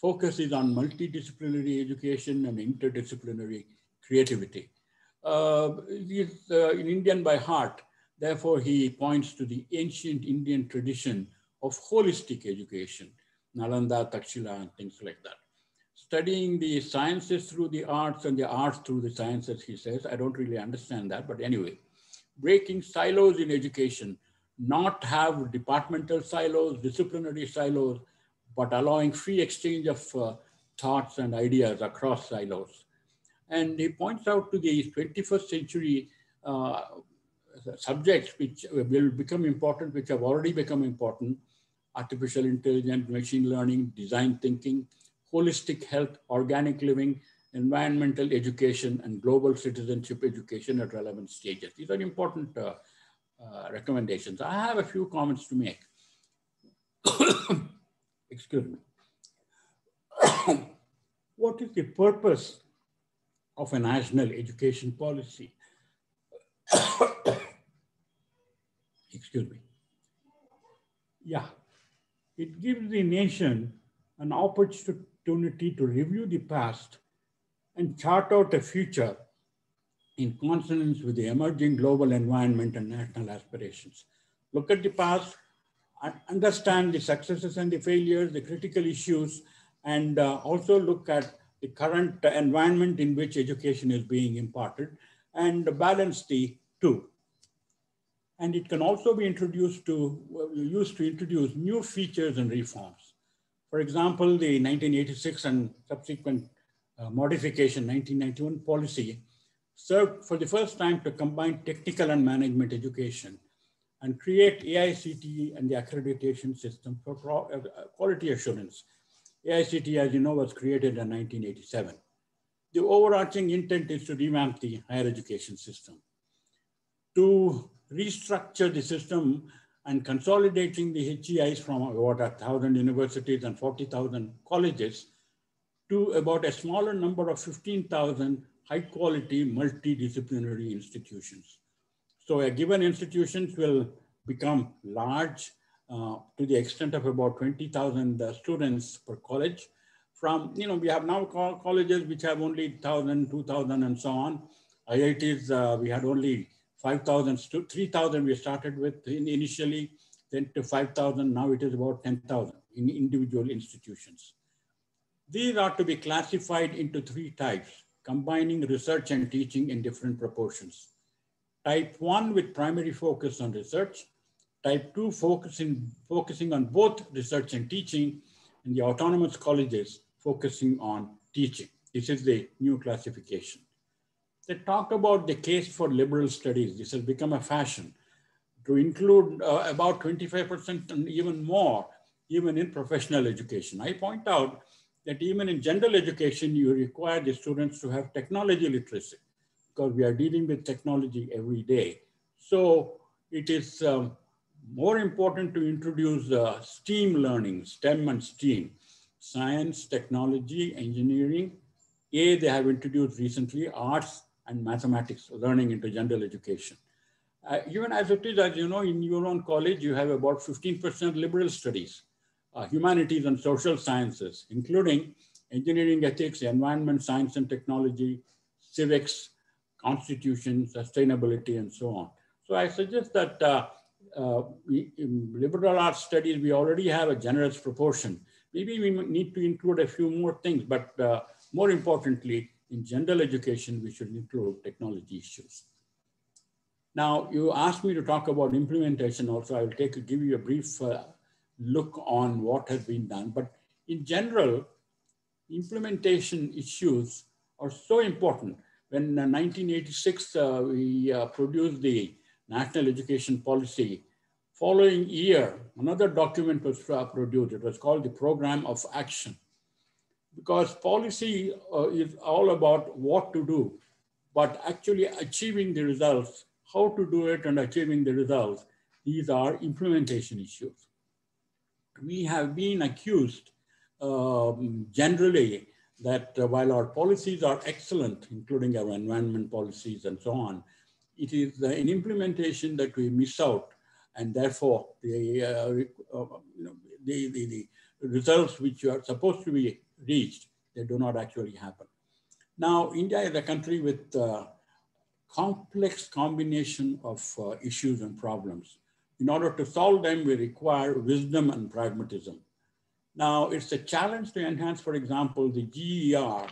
focuses on multidisciplinary education and interdisciplinary creativity. Uh, he's uh, an Indian by heart, therefore he points to the ancient Indian tradition of holistic education, Nalanda, Takshila, and things like that. Studying the sciences through the arts and the arts through the sciences, he says. I don't really understand that, but anyway. Breaking silos in education not have departmental silos, disciplinary silos, but allowing free exchange of uh, thoughts and ideas across silos. And he points out to the 21st century uh, subjects which will become important, which have already become important, artificial intelligence, machine learning, design thinking, holistic health, organic living, environmental education, and global citizenship education at relevant stages. These are important uh, uh, recommendations. I have a few comments to make. Excuse me. what is the purpose of a national education policy? Excuse me. Yeah, it gives the nation an opportunity to review the past and chart out a future in consonance with the emerging global environment and national aspirations. Look at the past, understand the successes and the failures, the critical issues, and uh, also look at the current environment in which education is being imparted and balance the two. And it can also be introduced to, used to introduce new features and reforms. For example, the 1986 and subsequent uh, modification 1991 policy served for the first time to combine technical and management education and create AICTE and the accreditation system for uh, quality assurance. AICTE, as you know, was created in 1987. The overarching intent is to revamp the higher education system. To restructure the system and consolidating the HEIs from about a thousand universities and 40,000 colleges to about a smaller number of 15,000 high quality multidisciplinary institutions. So a given institutions will become large uh, to the extent of about 20,000 uh, students per college. From, you know, we have now colleges which have only 1,000, 2,000 and so on. IITs, uh, we had only 5,000, 3,000 we started with in initially, then to 5,000, now it is about 10,000 in individual institutions. These are to be classified into three types, combining research and teaching in different proportions. Type one with primary focus on research, type two focusing, focusing on both research and teaching, and the autonomous colleges focusing on teaching. This is the new classification. They talk about the case for liberal studies. This has become a fashion to include uh, about 25% and even more, even in professional education. I point out that even in general education, you require the students to have technology literacy because we are dealing with technology every day. So it is um, more important to introduce uh, STEAM learning, STEM and STEAM, science, technology, engineering. A, they have introduced recently arts and mathematics learning into general education. Uh, even as it is, as you know, in your own college, you have about 15% liberal studies, uh, humanities and social sciences, including engineering ethics, environment, science and technology, civics, constitution, sustainability, and so on. So I suggest that uh, uh, liberal arts studies, we already have a generous proportion. Maybe we need to include a few more things, but uh, more importantly, in general education, we should include technology issues. Now, you asked me to talk about implementation also. I will take give you a brief uh, look on what has been done. But in general, implementation issues are so important. When in 1986, uh, we uh, produced the National Education Policy, following year, another document was uh, produced. It was called the Program of Action because policy uh, is all about what to do, but actually achieving the results, how to do it and achieving the results, these are implementation issues. We have been accused um, generally that uh, while our policies are excellent, including our environment policies and so on, it is uh, in implementation that we miss out and therefore the, uh, uh, you know, the, the, the results which are supposed to be reached, they do not actually happen. Now, India is a country with uh, complex combination of uh, issues and problems. In order to solve them, we require wisdom and pragmatism. Now, it's a challenge to enhance, for example, the GER,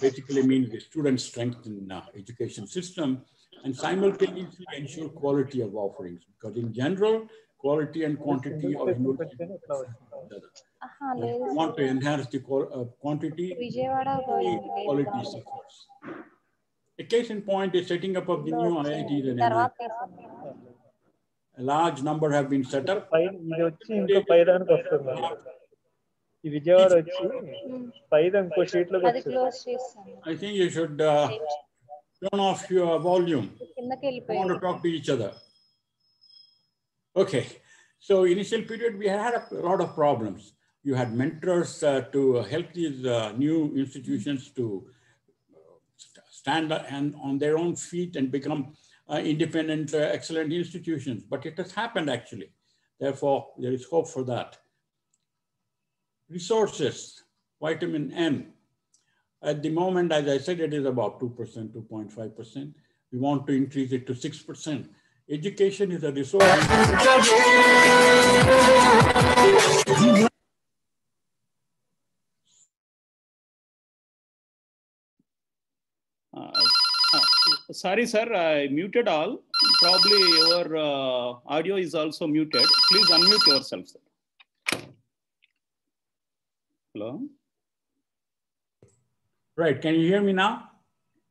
basically means the student strength in uh, education system, and simultaneously ensure quality of offerings. Because in general, quality and quantity of we want to enhance the uh, quantity, quality suffers. A case in point is setting up of the new IITs and A large number have been set up. ఈ విజయవాడ వచ్చి పైది ఇంకో sheet లో I think you should uh, turn off your volume. I want to talk to each other. Okay. So initial period, we had a lot of problems you had mentors uh, to help these uh, new institutions to stand and on their own feet and become uh, independent, uh, excellent institutions. But it has happened actually. Therefore, there is hope for that. Resources, vitamin M. At the moment, as I said, it is about 2%, 2.5%. We want to increase it to 6%. Education is a resource. Uh, uh, sorry, sir, I muted all. Probably your uh, audio is also muted. Please unmute yourself, sir. Hello? Right, can you hear me now?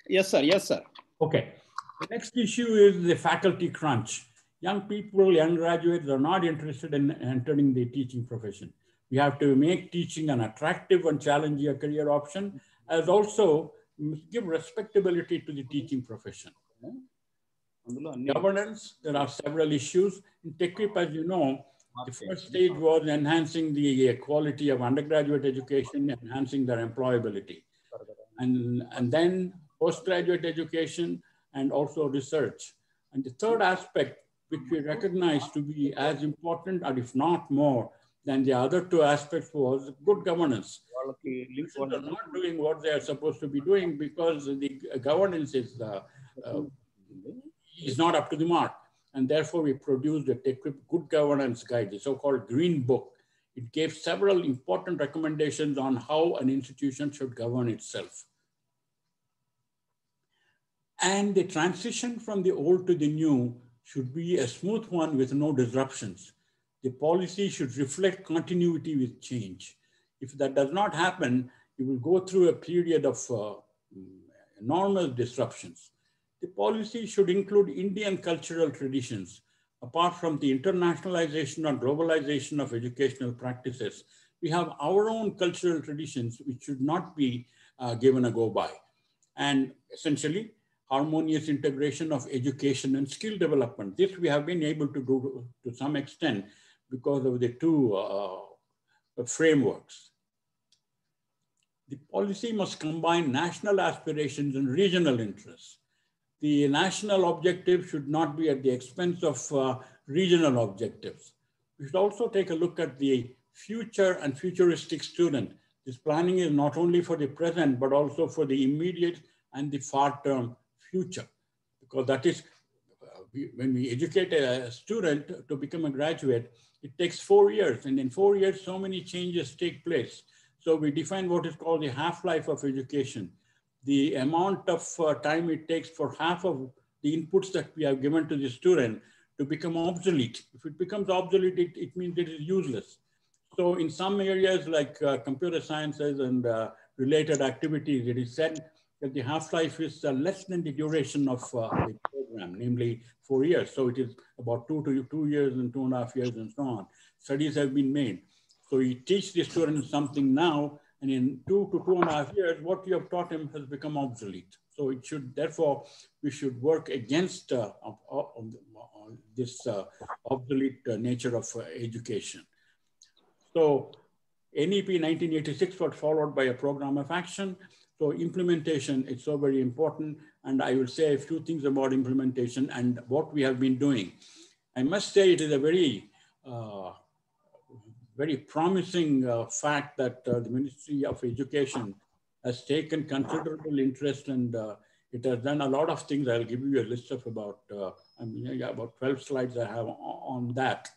Yes, sir, yes, sir. Okay. The next issue is the faculty crunch. Young people, young graduates are not interested in entering the teaching profession. We have to make teaching an attractive and challenging career option, as also give respectability to the teaching profession. Governance, there are several issues. In TEQIP, as you know, the first stage was enhancing the uh, quality of undergraduate education, enhancing their employability. And, and then postgraduate education, and also research. And the third aspect, which we recognize to be as important, or if not more, than the other two aspects was good governance. Institutions are not doing what they are supposed to be doing because the governance is, uh, uh, is not up to the mark. And therefore, we produced a good governance guide, the so-called green book. It gave several important recommendations on how an institution should govern itself. And the transition from the old to the new should be a smooth one with no disruptions. The policy should reflect continuity with change. If that does not happen, you will go through a period of uh, enormous disruptions. The policy should include Indian cultural traditions. Apart from the internationalization or globalization of educational practices, we have our own cultural traditions which should not be uh, given a go by. And essentially, harmonious integration of education and skill development. This we have been able to do to some extent because of the two uh, frameworks. The policy must combine national aspirations and regional interests. The national objective should not be at the expense of uh, regional objectives. We should also take a look at the future and futuristic student. This planning is not only for the present, but also for the immediate and the far term future. Because that is, uh, when we educate a student to become a graduate, it takes four years. And in four years, so many changes take place. So we define what is called the half-life of education. The amount of uh, time it takes for half of the inputs that we have given to the student to become obsolete. If it becomes obsolete, it, it means it is useless. So in some areas like uh, computer sciences and uh, related activities, it is said that the half-life is uh, less than the duration of uh, the program, namely four years. So it is about two to two years and two and a half years and so on. Studies have been made. So you teach the student something now, and in two to two and a half years, what you have taught him has become obsolete. So it should, therefore, we should work against uh, this uh, obsolete uh, nature of uh, education. So NEP 1986 was followed by a program of action. So implementation is so very important. And I will say a few things about implementation and what we have been doing. I must say it is a very, uh, very promising uh, fact that uh, the Ministry of Education has taken considerable interest and uh, it has done a lot of things. I'll give you a list of about, uh, I mean, yeah, about 12 slides I have on that.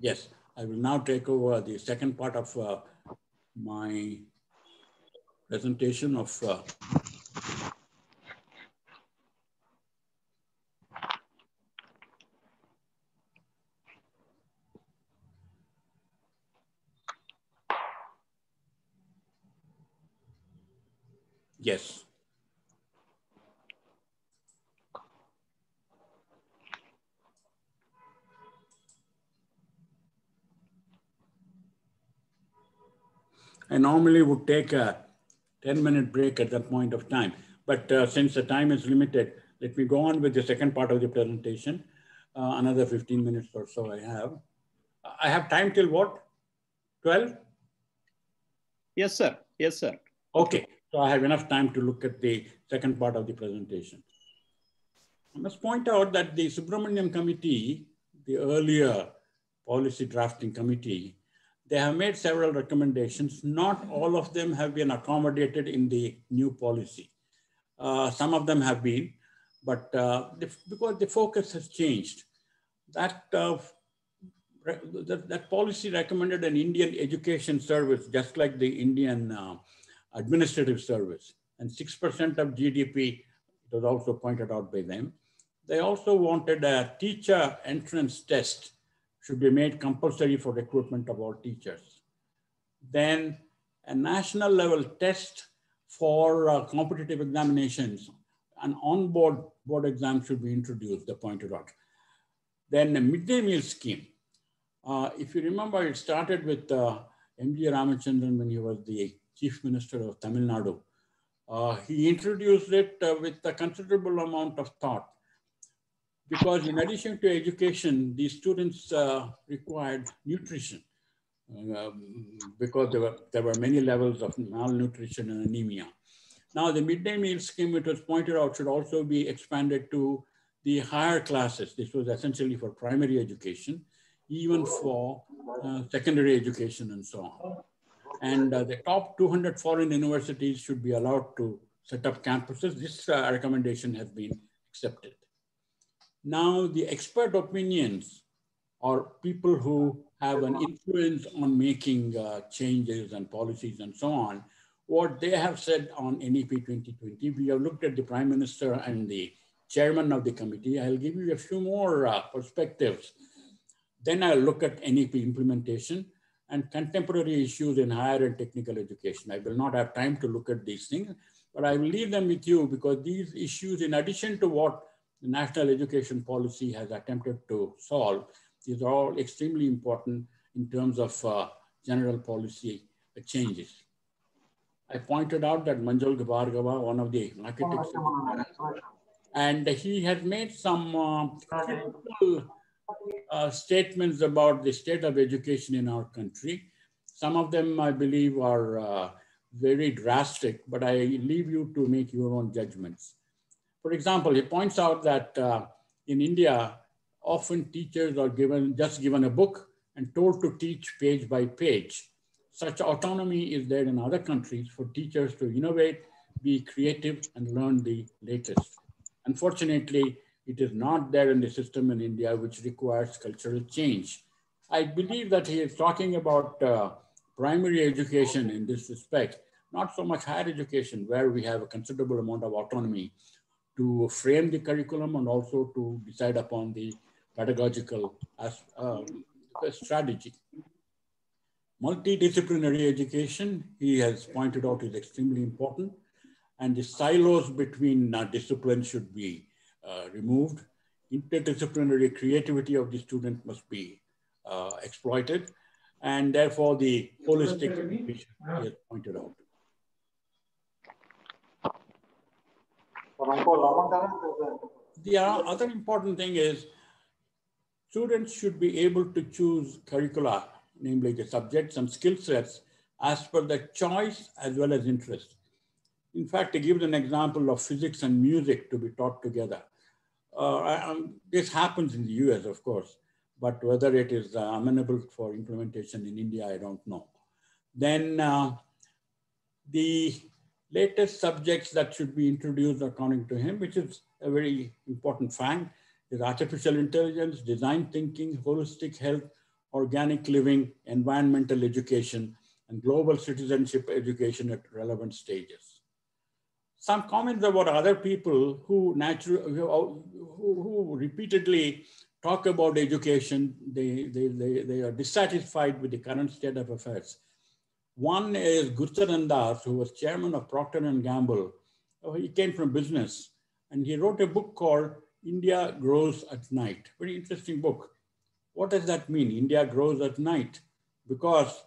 Yes, I will now take over the second part of uh, my presentation of uh, yes. I normally would take a 10 minute break at that point of time. But uh, since the time is limited, let me go on with the second part of the presentation. Uh, another 15 minutes or so I have. I have time till what? 12? Yes, sir. Yes, sir. Okay, so I have enough time to look at the second part of the presentation. I must point out that the Subramanian Committee, the earlier policy drafting committee, they have made several recommendations. Not all of them have been accommodated in the new policy. Uh, some of them have been, but uh, the, because the focus has changed, that, uh, that, that, policy recommended an Indian education service, just like the Indian uh, administrative service, and 6% of GDP, it was also pointed out by them. They also wanted a teacher entrance test should be made compulsory for recruitment of all teachers. Then a national level test for uh, competitive examinations an on-board board exam should be introduced, they pointed out. Then a midday meal scheme. Uh, if you remember, it started with uh, M.G. Ramachandran when he was the chief minister of Tamil Nadu. Uh, he introduced it uh, with a considerable amount of thought because in addition to education, these students uh, required nutrition um, because there were, there were many levels of malnutrition and anemia. Now the midday meal scheme, it was pointed out, should also be expanded to the higher classes. This was essentially for primary education, even for uh, secondary education and so on. And uh, the top 200 foreign universities should be allowed to set up campuses. This uh, recommendation has been accepted. Now the expert opinions or people who have an influence on making uh, changes and policies and so on, what they have said on NEP 2020, we have looked at the prime minister and the chairman of the committee. I'll give you a few more uh, perspectives. Then I'll look at NEP implementation and contemporary issues in higher and technical education. I will not have time to look at these things, but I will leave them with you because these issues, in addition to what national education policy has attempted to solve, these are all extremely important in terms of uh, general policy changes. I pointed out that Manjul Bhargava, one of the architects, and he has made some uh, uh, statements about the state of education in our country. Some of them, I believe, are uh, very drastic, but I leave you to make your own judgments. For example, he points out that uh, in India, often teachers are given just given a book and told to teach page by page. Such autonomy is there in other countries for teachers to innovate, be creative, and learn the latest. Unfortunately, it is not there in the system in India, which requires cultural change. I believe that he is talking about uh, primary education in this respect, not so much higher education, where we have a considerable amount of autonomy to frame the curriculum and also to decide upon the pedagogical uh, strategy. Multidisciplinary education, he has pointed out, is extremely important. And the silos between uh, disciplines should be uh, removed. Interdisciplinary creativity of the student must be uh, exploited. And therefore, the holistic vision is pointed out. The other important thing is students should be able to choose curricula, namely the subjects and skill sets as per their choice as well as interest. In fact, he gives an example of physics and music to be taught together. Uh, um, this happens in the US, of course, but whether it is uh, amenable for implementation in India, I don't know. Then uh, the latest subjects that should be introduced according to him, which is a very important fact, is artificial intelligence, design thinking, holistic health, organic living, environmental education, and global citizenship education at relevant stages. Some comments about other people who, naturally, who, who repeatedly talk about education, they, they, they, they are dissatisfied with the current state of affairs. One is Gurcharan Das, who was chairman of Procter & Gamble. Oh, he came from business and he wrote a book called India Grows at Night. Very interesting book. What does that mean? India grows at night because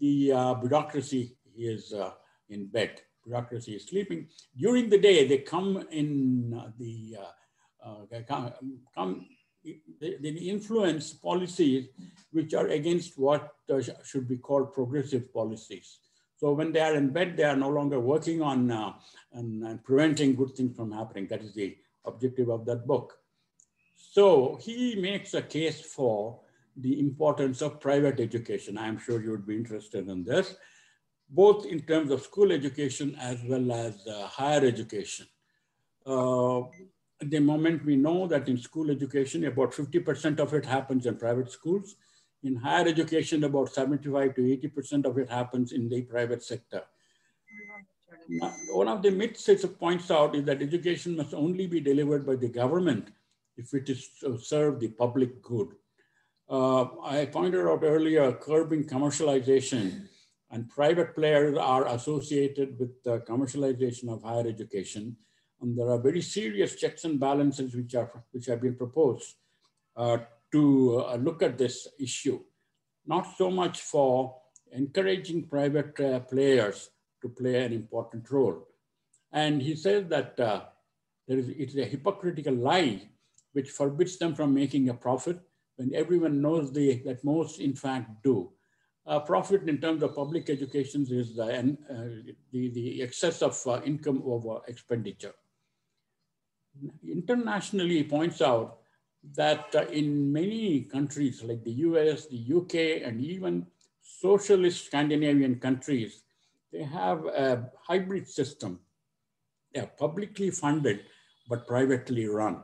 the uh, bureaucracy is uh, in bed. Bureaucracy is sleeping. During the day, they come in uh, the uh, come, come they, they, influence policies which are against what uh, should be called progressive policies. So when they are in bed, they are no longer working on uh, and, and, preventing good things from happening. That is the objective of that book. So he makes a case for the importance of private education. I'm sure you would be interested in this, both in terms of school education as well as uh, higher education. Uh, the moment we know that in school education, about 50% of it happens in private schools. In higher education, about 75 to 80% of it happens in the private sector. One of the myths it points out is that education must only be delivered by the government if it is to serve the public good. Uh, I pointed out earlier, curbing commercialization and private players are associated with the commercialization of higher education And there are very serious checks and balances which, are, which have been proposed uh, to uh, look at this issue. Not so much for encouraging private uh, players to play an important role. And he says that uh, there is, it is a hypocritical lie which forbids them from making a profit when everyone knows the, that most in fact do. Uh, profit in terms of public education is the, uh, the, the excess of uh, income over expenditure. Internationally, points out that uh, in many countries like the US, the UK, and even socialist Scandinavian countries, they have a hybrid system. They are publicly funded, but privately run.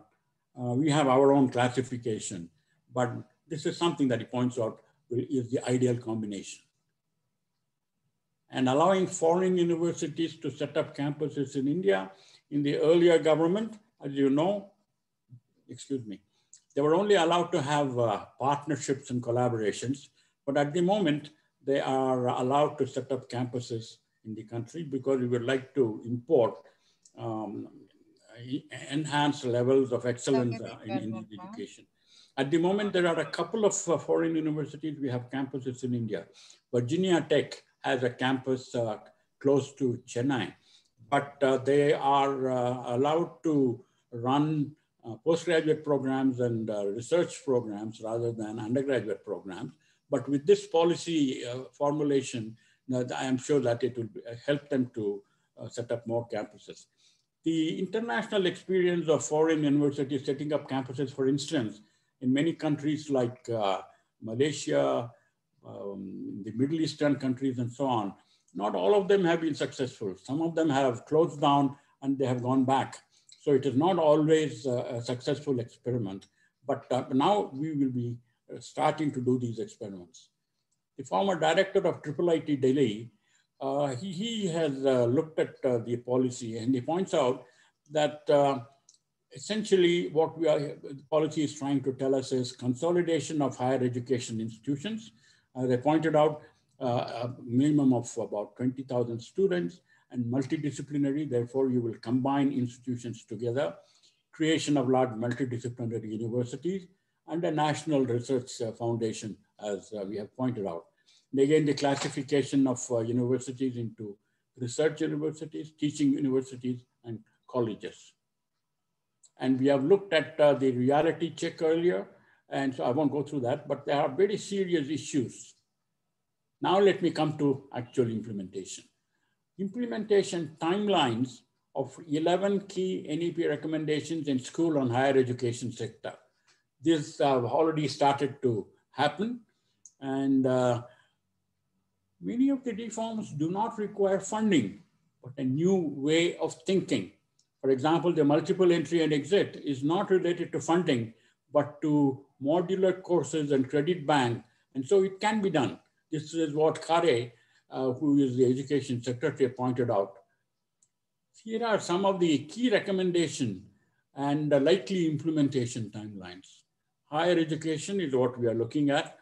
Uh, we have our own classification, but this is something that he points out is the ideal combination. And allowing foreign universities to set up campuses in India in the earlier government, you know, excuse me, they were only allowed to have uh, partnerships and collaborations, but at the moment, they are allowed to set up campuses in the country because we would like to import um, enhanced levels of excellence uh, in, in education. At the moment, there are a couple of uh, foreign universities. We have campuses in India. Virginia Tech has a campus uh, close to Chennai, but uh, they are uh, allowed to run uh, postgraduate programs and research programs rather than undergraduate programs. But with this policy formulation, I am sure that it will help them to set up more campuses. The international experience of foreign universities setting up campuses, for instance, in many countries like uh, Malaysia, um, the Middle Eastern countries and so on, not all of them have been successful. Some of them have closed down and they have gone back. So it is not always a successful experiment, but uh, now we will be uh, starting to do these experiments. The former director of IIIT Delhi, uh, he, he, has uh, looked at uh, the policy and he points out that uh, essentially what we are, the policy is trying to tell us is consolidation of higher education institutions. They pointed out a minimum of about 20,000 students and multidisciplinary, therefore you will combine institutions together, creation of large multidisciplinary universities, and a national research uh, foundation, as uh, we have pointed out. And again, the classification of uh, universities into research universities, teaching universities, and colleges. And we have looked at uh, the reality check earlier, and so I won't go through that, but there are very serious issues. Now let me come to actual implementation. Implementation timelines of 11 key NEP recommendations in school and higher education sector. This have already started to happen and uh, many of the reforms do not require funding, but a new way of thinking for example, the multiple entry and exit is not related to funding, but to modular courses and credit bank. And so it can be done. This is what Khare, uh, who is the education secretary, pointed out. Here are some of the key recommendations and likely implementation timelines. Higher education is what we are looking at.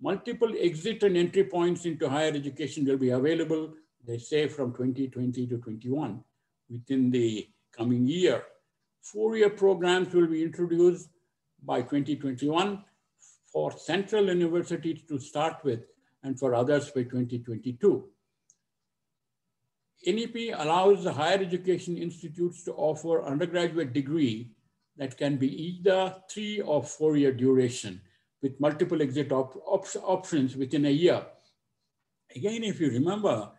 Multiple exit and entry points into higher education will be available, they say from 2020 to 21 within the coming year. Four-year programs will be introduced by 2021 for central universities to start with and for others by 2022. NEP allows the higher education institutes to offer undergraduate degree that can be either three or four year duration with multiple exit op op options within a year. Again, if you remember,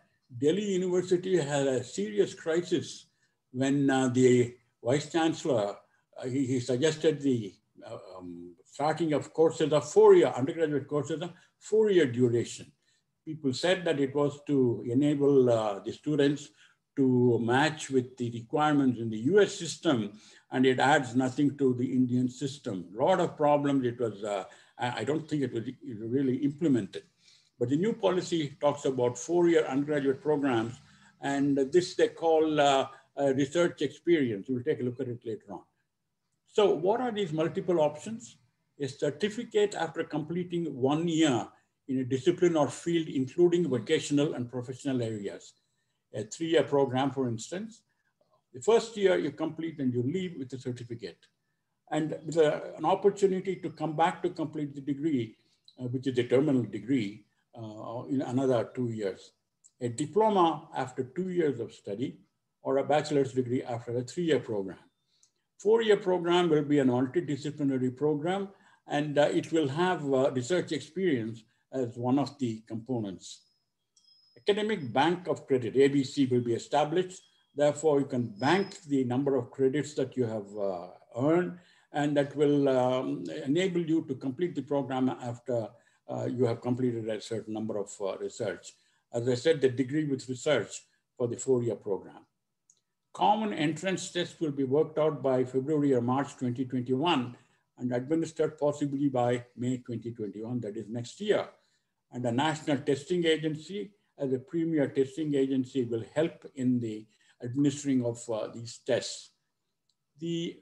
Delhi University had a serious crisis when uh, the vice chancellor, uh, he, he, suggested the uh, um, starting of courses of four-year, undergraduate courses four-year duration. People said that it was to enable uh, the students to match with the requirements in the US system and it adds nothing to the Indian system. A lot of problems, it was, uh, I don't think it was really implemented. But the new policy talks about four-year undergraduate programs and this they call uh, research experience. We'll take a look at it later on. So what are these multiple options? A certificate after completing one year in a discipline or field, including vocational and professional areas. A three-year program, for instance, The first year you complete and you leave with a certificate. And with a, an opportunity to come back to complete the degree, uh, which is a terminal degree, uh, in another two years. A diploma after two years of study, or a bachelor's degree after a three-year program. Four-year program will be an multidisciplinary program, and uh, it will have uh, research experience as one of the components. Academic Bank of Credit, ABC, will be established. Therefore, you can bank the number of credits that you have uh, earned, and that will um, enable you to complete the program after uh, you have completed a certain number of uh, research. As I said, the degree with research for the four-year program. Common entrance test will be worked out by February or March 2021 and administered possibly by May 2021, that is next year. And a national testing agency as a premier testing agency will help in the administering of uh, these tests. The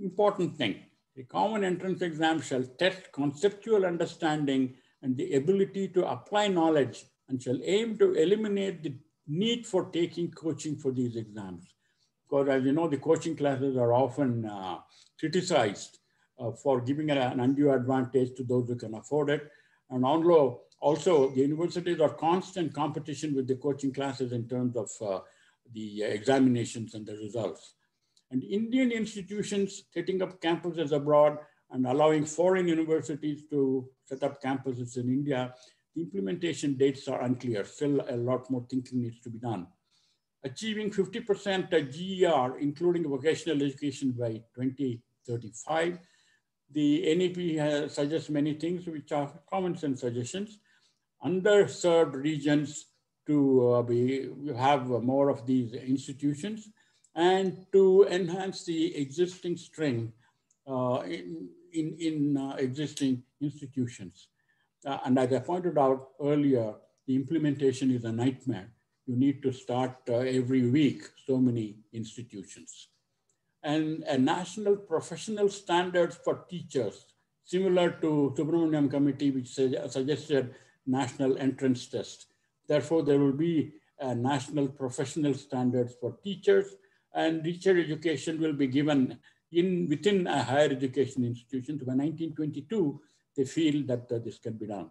important thing, the common entrance exam shall test conceptual understanding and the ability to apply knowledge and shall aim to eliminate the need for taking coaching for these exams. Because as you know, the coaching classes are often uh, criticized for giving an undue advantage to those who can afford it. And although also the universities are constant competition with the coaching classes in terms of uh, the examinations and the results. And Indian institutions setting up campuses abroad and allowing foreign universities to set up campuses in India, the implementation dates are unclear. Still a lot more thinking needs to be done. Achieving 50% GER, including vocational education by 2035. The NEP has, suggests many things which are common sense suggestions. Underserved regions to uh, be, have more of these institutions and to enhance the existing strength uh, in, in, in uh, existing institutions. Uh, and as I pointed out earlier, the implementation is a nightmare. You need to start uh, every week, so many institutions. And a national professional standards for teachers, similar to Subramanian committee, which suggested national entrance test. Therefore, there will be a national professional standards for teachers and teacher education will be given in within a higher education institution. By 1922, they feel that uh, this can be done.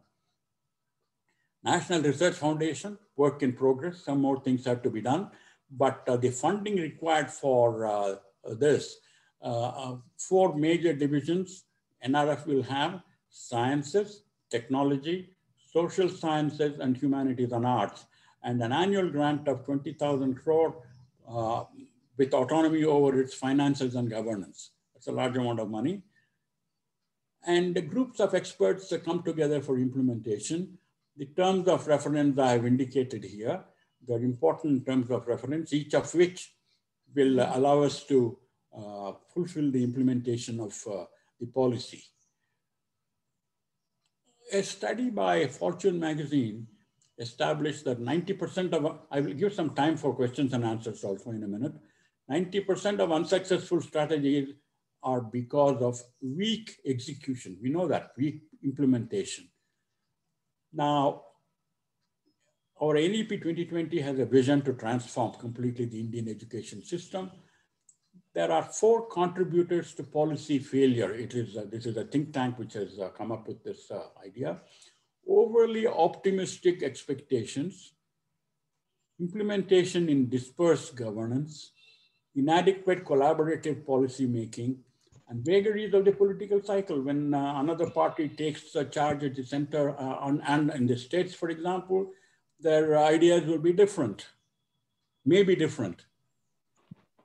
National Research Foundation, work in progress. Some more things have to be done, but uh, the funding required for uh, this, uh, uh, four major divisions NRF will have sciences, technology, social sciences, and humanities and arts, and an annual grant of 20,000 crore uh, with autonomy over its finances and governance. It's a large amount of money. And the groups of experts that come together for implementation. The terms of reference I have indicated here, they're important terms of reference, each of which will allow us to uh, fulfill the implementation of uh, the policy. A study by Fortune magazine established that 90% of, I will give some time for questions and answers also in a minute. 90% of unsuccessful strategies are because of weak execution. We know that, weak implementation. Now, our NEP 2020 has a vision to transform completely the Indian education system. There are four contributors to policy failure. It is, uh, this is a think tank which has uh, come up with this uh, idea. Overly optimistic expectations, implementation in dispersed governance, inadequate collaborative policy making, and vagaries of the political cycle when uh, another party takes a charge at the center uh, on, and in the states, for example, their ideas will be different, may be different.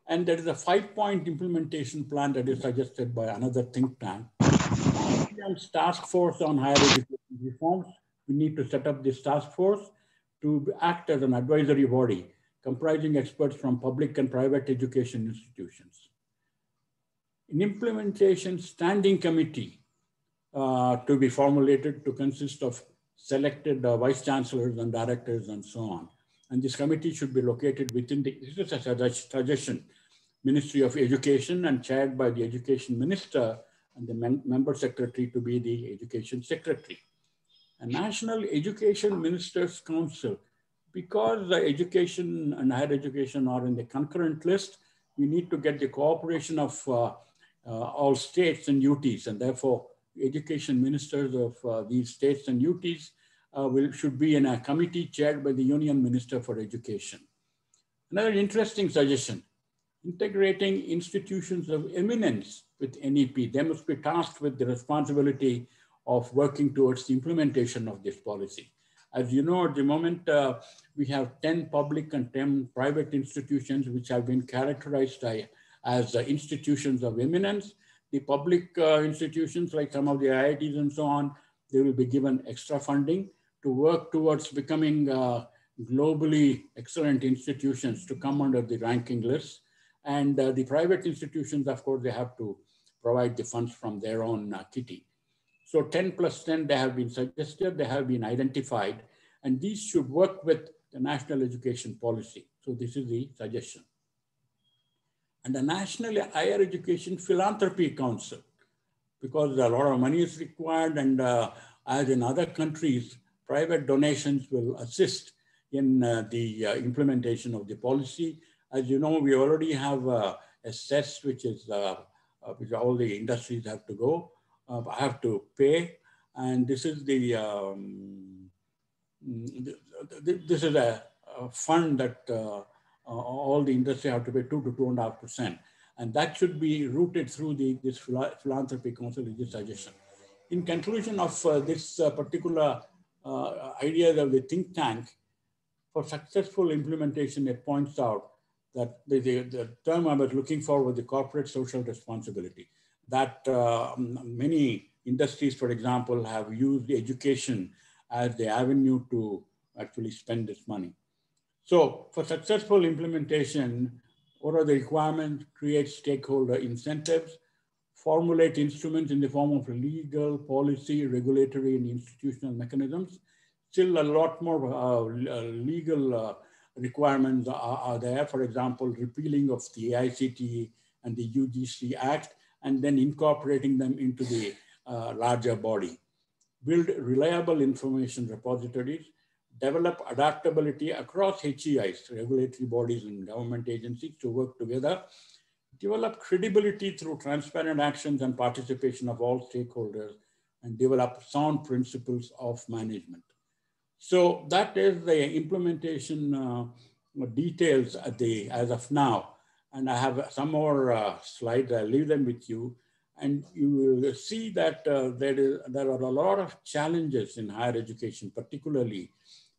And there is a five-point implementation plan that is suggested by another think tank. Task force on higher education reforms. We need to set up this task force to act as an advisory body comprising experts from public and private education institutions. An implementation standing committee uh, to be formulated to consist of selected uh, vice chancellors and directors and so on. And this committee should be located within the, this is a suggestion, Ministry of Education and chaired by the Education Minister and the member secretary to be the Education Secretary. A National Education Ministers Council because the education and higher education are in the concurrent list, we need to get the cooperation of uh, uh, all states and UTs, and therefore education ministers of uh, these states and UTs uh, will, should be in a committee chaired by the Union Minister for Education. Another interesting suggestion, integrating institutions of eminence with NEP. They must be tasked with the responsibility of working towards the implementation of this policy. As you know, at the moment, uh, we have 10 public and 10 private institutions which have been characterized as uh, institutions of eminence. The public uh, institutions, like some of the IITs and so on, they will be given extra funding to work towards becoming uh, globally excellent institutions to come under the ranking list. And uh, the private institutions, of course, they have to provide the funds from their own uh, kitty. So 10 plus 10, they have been suggested, they have been identified, and these should work with the national education policy. So this is the suggestion. And the National Higher Education Philanthropy Council, because a lot of money is required and uh, as in other countries, private donations will assist in uh, the uh, implementation of the policy. As you know, we already have uh, a CES, which is uh, uh, which all the industries have to go, have to pay. And this is the, um, this is a, a fund that all the industry have to pay two to two and a half percent. And that should be routed through the, this philanthropy council suggestion. In conclusion of uh, this uh, particular uh, idea of the think tank, for successful implementation, it points out that the, the, the, term I was looking for was the corporate social responsibility. That uh, many industries, for example, have used education as the avenue to actually spend this money. So for successful implementation, what are the requirements? Create stakeholder incentives, formulate instruments in the form of legal, policy, regulatory, and institutional mechanisms. Still a lot more uh, uh legal uh, requirements are, are, there. For example, repealing of the AICTE and the UGC Act, and then incorporating them into the uh, larger body. Build reliable information repositories, develop adaptability across HEIs, regulatory bodies and government agencies to work together, develop credibility through transparent actions and participation of all stakeholders, and develop sound principles of management. So that is the implementation uh, details at the, as of now. And I have some more uh, slides, I'll leave them with you. And you will see that uh, there, is, there are a lot of challenges in higher education, particularly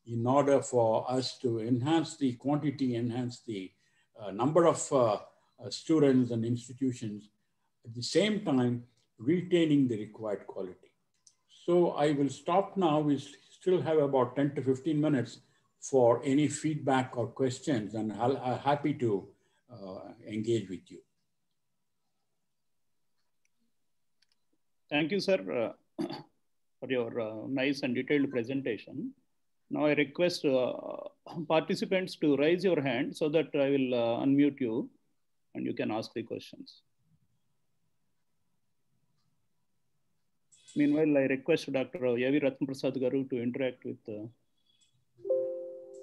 in order for us to enhance the quantity, enhance the uh, number of uh, uh, students and institutions, at the same time, retaining the required quality. So I will stop now. We still have about 10 to 15 minutes for any feedback or questions, and I'll, I'm happy to uh, engage with you. Thank you, sir, uh, for your uh, nice and detailed presentation. Now I request uh, participants to raise your hand so that I will uh, unmute you and you can ask the questions. Meanwhile, I request Dr. A.V. Ratna Prasad Garu to interact with uh,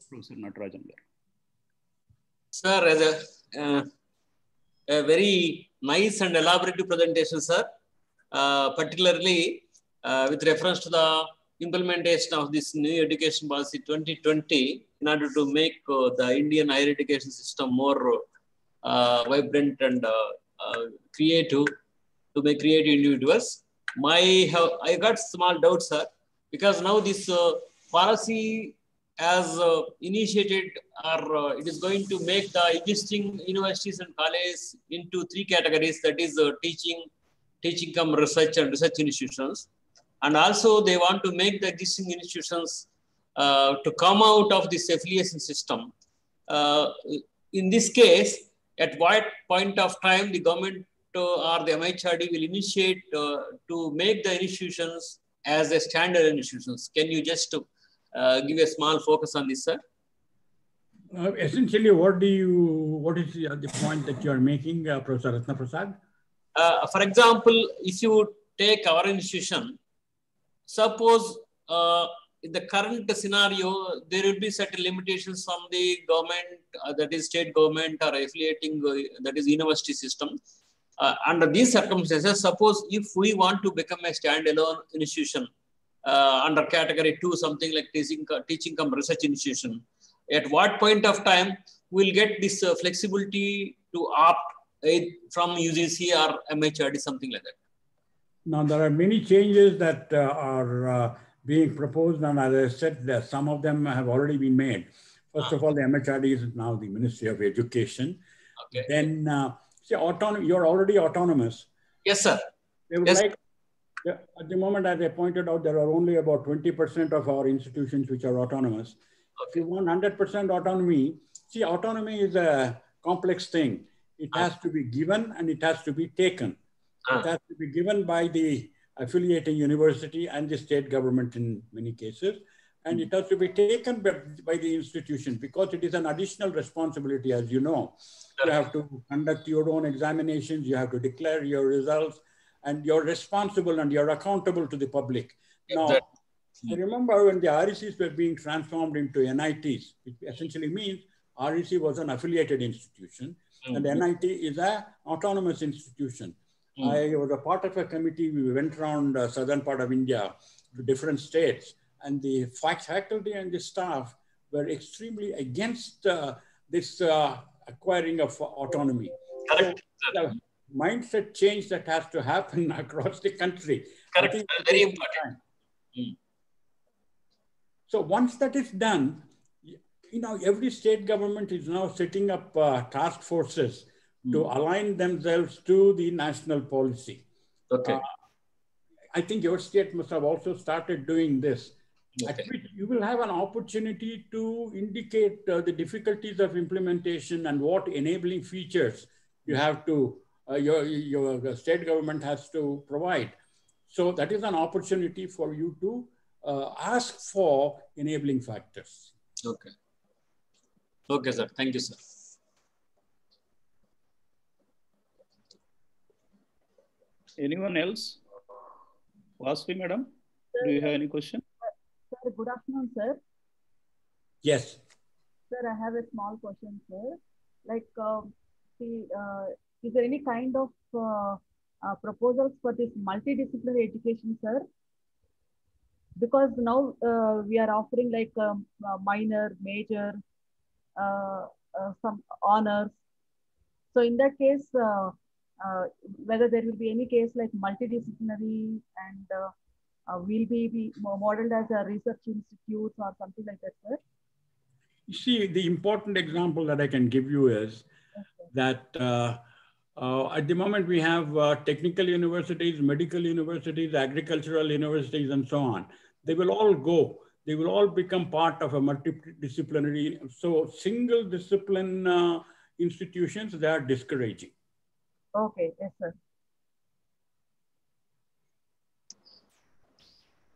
Professor Natarajan Garu. Sir, as a, uh, a very nice and elaborate presentation, sir, uh, particularly uh, with reference to the implementation of this new education policy 2020 in order to make uh, the Indian higher education system more uh, vibrant and uh, uh creative to make creative individuals. My I got small doubts, sir, because now this uh, policy has uh, initiated or it is going to make the existing universities and colleges into three categories that is teaching, teaching cum research and research institutions and also they want to make the existing institutions uh, to come out of this affiliation system. Uh, in this case, at what point of time the government uh, or the MHRD will initiate uh, to make the institutions as a standard institutions? Can you just uh, give a small focus on this, sir? Uh, essentially, what do you, what is the, the point that you are making, Professor Ratna Prasad? for example, if you take our institution, suppose uh, in the current scenario, there will be certain limitations from the government, uh, that is state government or affiliating, uh, that is university system. Uh, under these circumstances, suppose if we want to become a standalone institution uh, under category two, something like teaching, teaching cum research institution, at what point of time we'll get this uh, flexibility to opt from UGC or MHRD, something like that? Now, there are many changes that uh, are uh, being proposed, and as I said, that some of them have already been made. First of all, the MHRD is now the Ministry of Education. Okay. Then, uh, see, autonomy, you're already autonomous. Yes, sir. They would Yes. like, at the moment, as I pointed out, there are only about 20% of our institutions which are autonomous. If you want 100% autonomy, see, autonomy is a complex thing. It has to be given and it has to be taken. Ah. It has to be given by the affiliating university and the state government in many cases. And it has to be taken by, by the institution because it is an additional responsibility, as you know. You have to conduct your own examinations, you have to declare your results, and you're responsible and you're accountable to the public. Now, I remember when the RECs were being transformed into NITs, which essentially means REC was an affiliated institution and NIT is an autonomous institution. Mm. I was a part of a committee. We went around uh, southern part of India to different states, and the faculty and the staff were extremely against uh, this uh, acquiring of autonomy. Correct. The mindset change that has to happen across the country. Correct. Very important. Mm. So once that is done, you know, every state government is now setting up uh, task forces to align themselves to the national policy. Okay. Uh, I think your state must have also started doing this. At Okay. which you will have an opportunity to indicate uh, the difficulties of implementation and what enabling features you have to, uh, your, your state government has to provide. So that is an opportunity for you to uh, ask for enabling factors. Okay. Okay, sir. Thank you, sir. Anyone else? Vasvi, madam, do you have any question? Sir, good afternoon, sir. Yes. Sir, I have a small question, sir. Like, uh, the, uh, is there any kind of uh, uh, proposals for this multidisciplinary education, sir? Because now uh, we are offering like um, uh, minor, major, uh, uh, some honors. So in that case, whether there will be any case like multidisciplinary and uh, uh, will be, be modeled as a research institute or something like that, sir? You see, the important example that I can give you is that uh, uh, at the moment we have uh, technical universities, medical universities, agricultural universities, and so on. They will all go. They will all become part of a multidisciplinary. So single discipline uh, institutions, they are discouraging. Okay, yes, sir.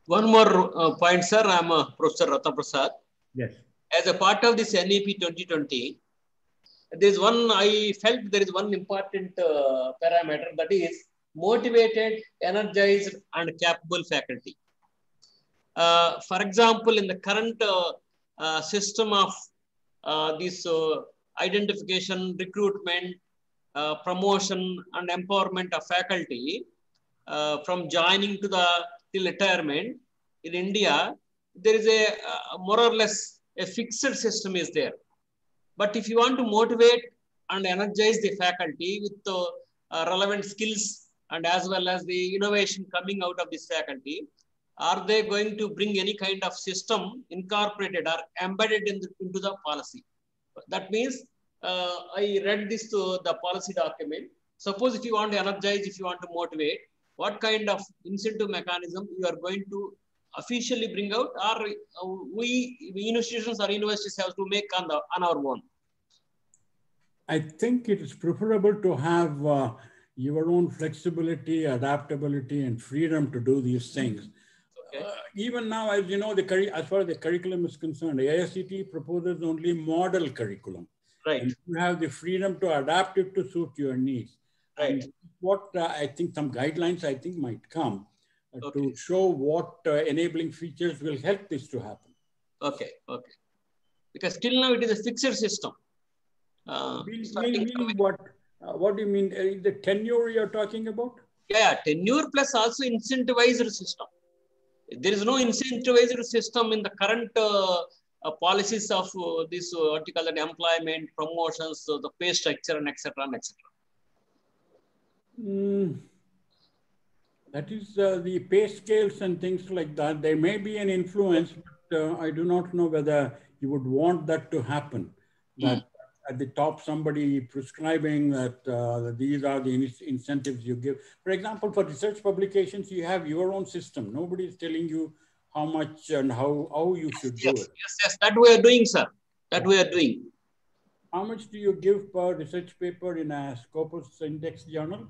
One more uh, point, sir. I'm uh, Professor Ratna Prasad. Yes. As a part of this NEP 2020, there's one, I felt there is one important uh, parameter that is motivated, energized, and capable faculty. Uh, for example, in the current uh, uh, system of uh, this uh, identification, recruitment, uh, promotion, and empowerment of faculty uh, from joining to the till retirement in India, there is a uh, more or less a fixed system is there. But if you want to motivate and energize the faculty with the uh, relevant skills and as well as the innovation coming out of this faculty, are they going to bring any kind of system incorporated or embedded in the, into the policy? That means uh, I read this to the policy document. Suppose if you want to energize, if you want to motivate, what kind of incentive mechanism you are going to officially bring out or uh, we, we institutions or universities have to make on, the, on our own? I think it is preferable to have uh, your own flexibility, adaptability, and freedom to do these things. Okay. Uh, even now, as you know, the as far as the curriculum is concerned, AICTE proposes only model curriculum. Right. And you have the freedom to adapt it to suit your needs. Right. And what uh, I think some guidelines I think might come. uh, Okay. to show what uh, enabling features will help this to happen. Okay, okay. Because till now it is a fixed system. Uh, Mean- starting mean- what? Uh, what do you mean? Uh, the tenure you're talking about? yeah, tenure plus also incentivized system. There is no incentivized system in the current policies of uh, this, uh, what you call it, employment, promotions, uh, the pay structure, and etc. and etc. Mm, that is uh, the pay scales and things like that. There may be an influence, but uh, I do not know whether you would want that to happen. That at the top, somebody prescribing that uh, these are the in- incentives you give. For example, for research publications, you have your own system. Nobody is telling you how much and how, how you should do Yes, it. yes, yes. That we are doing, sir. That we are doing. How much do you give per research paper in a Scopus Index journal?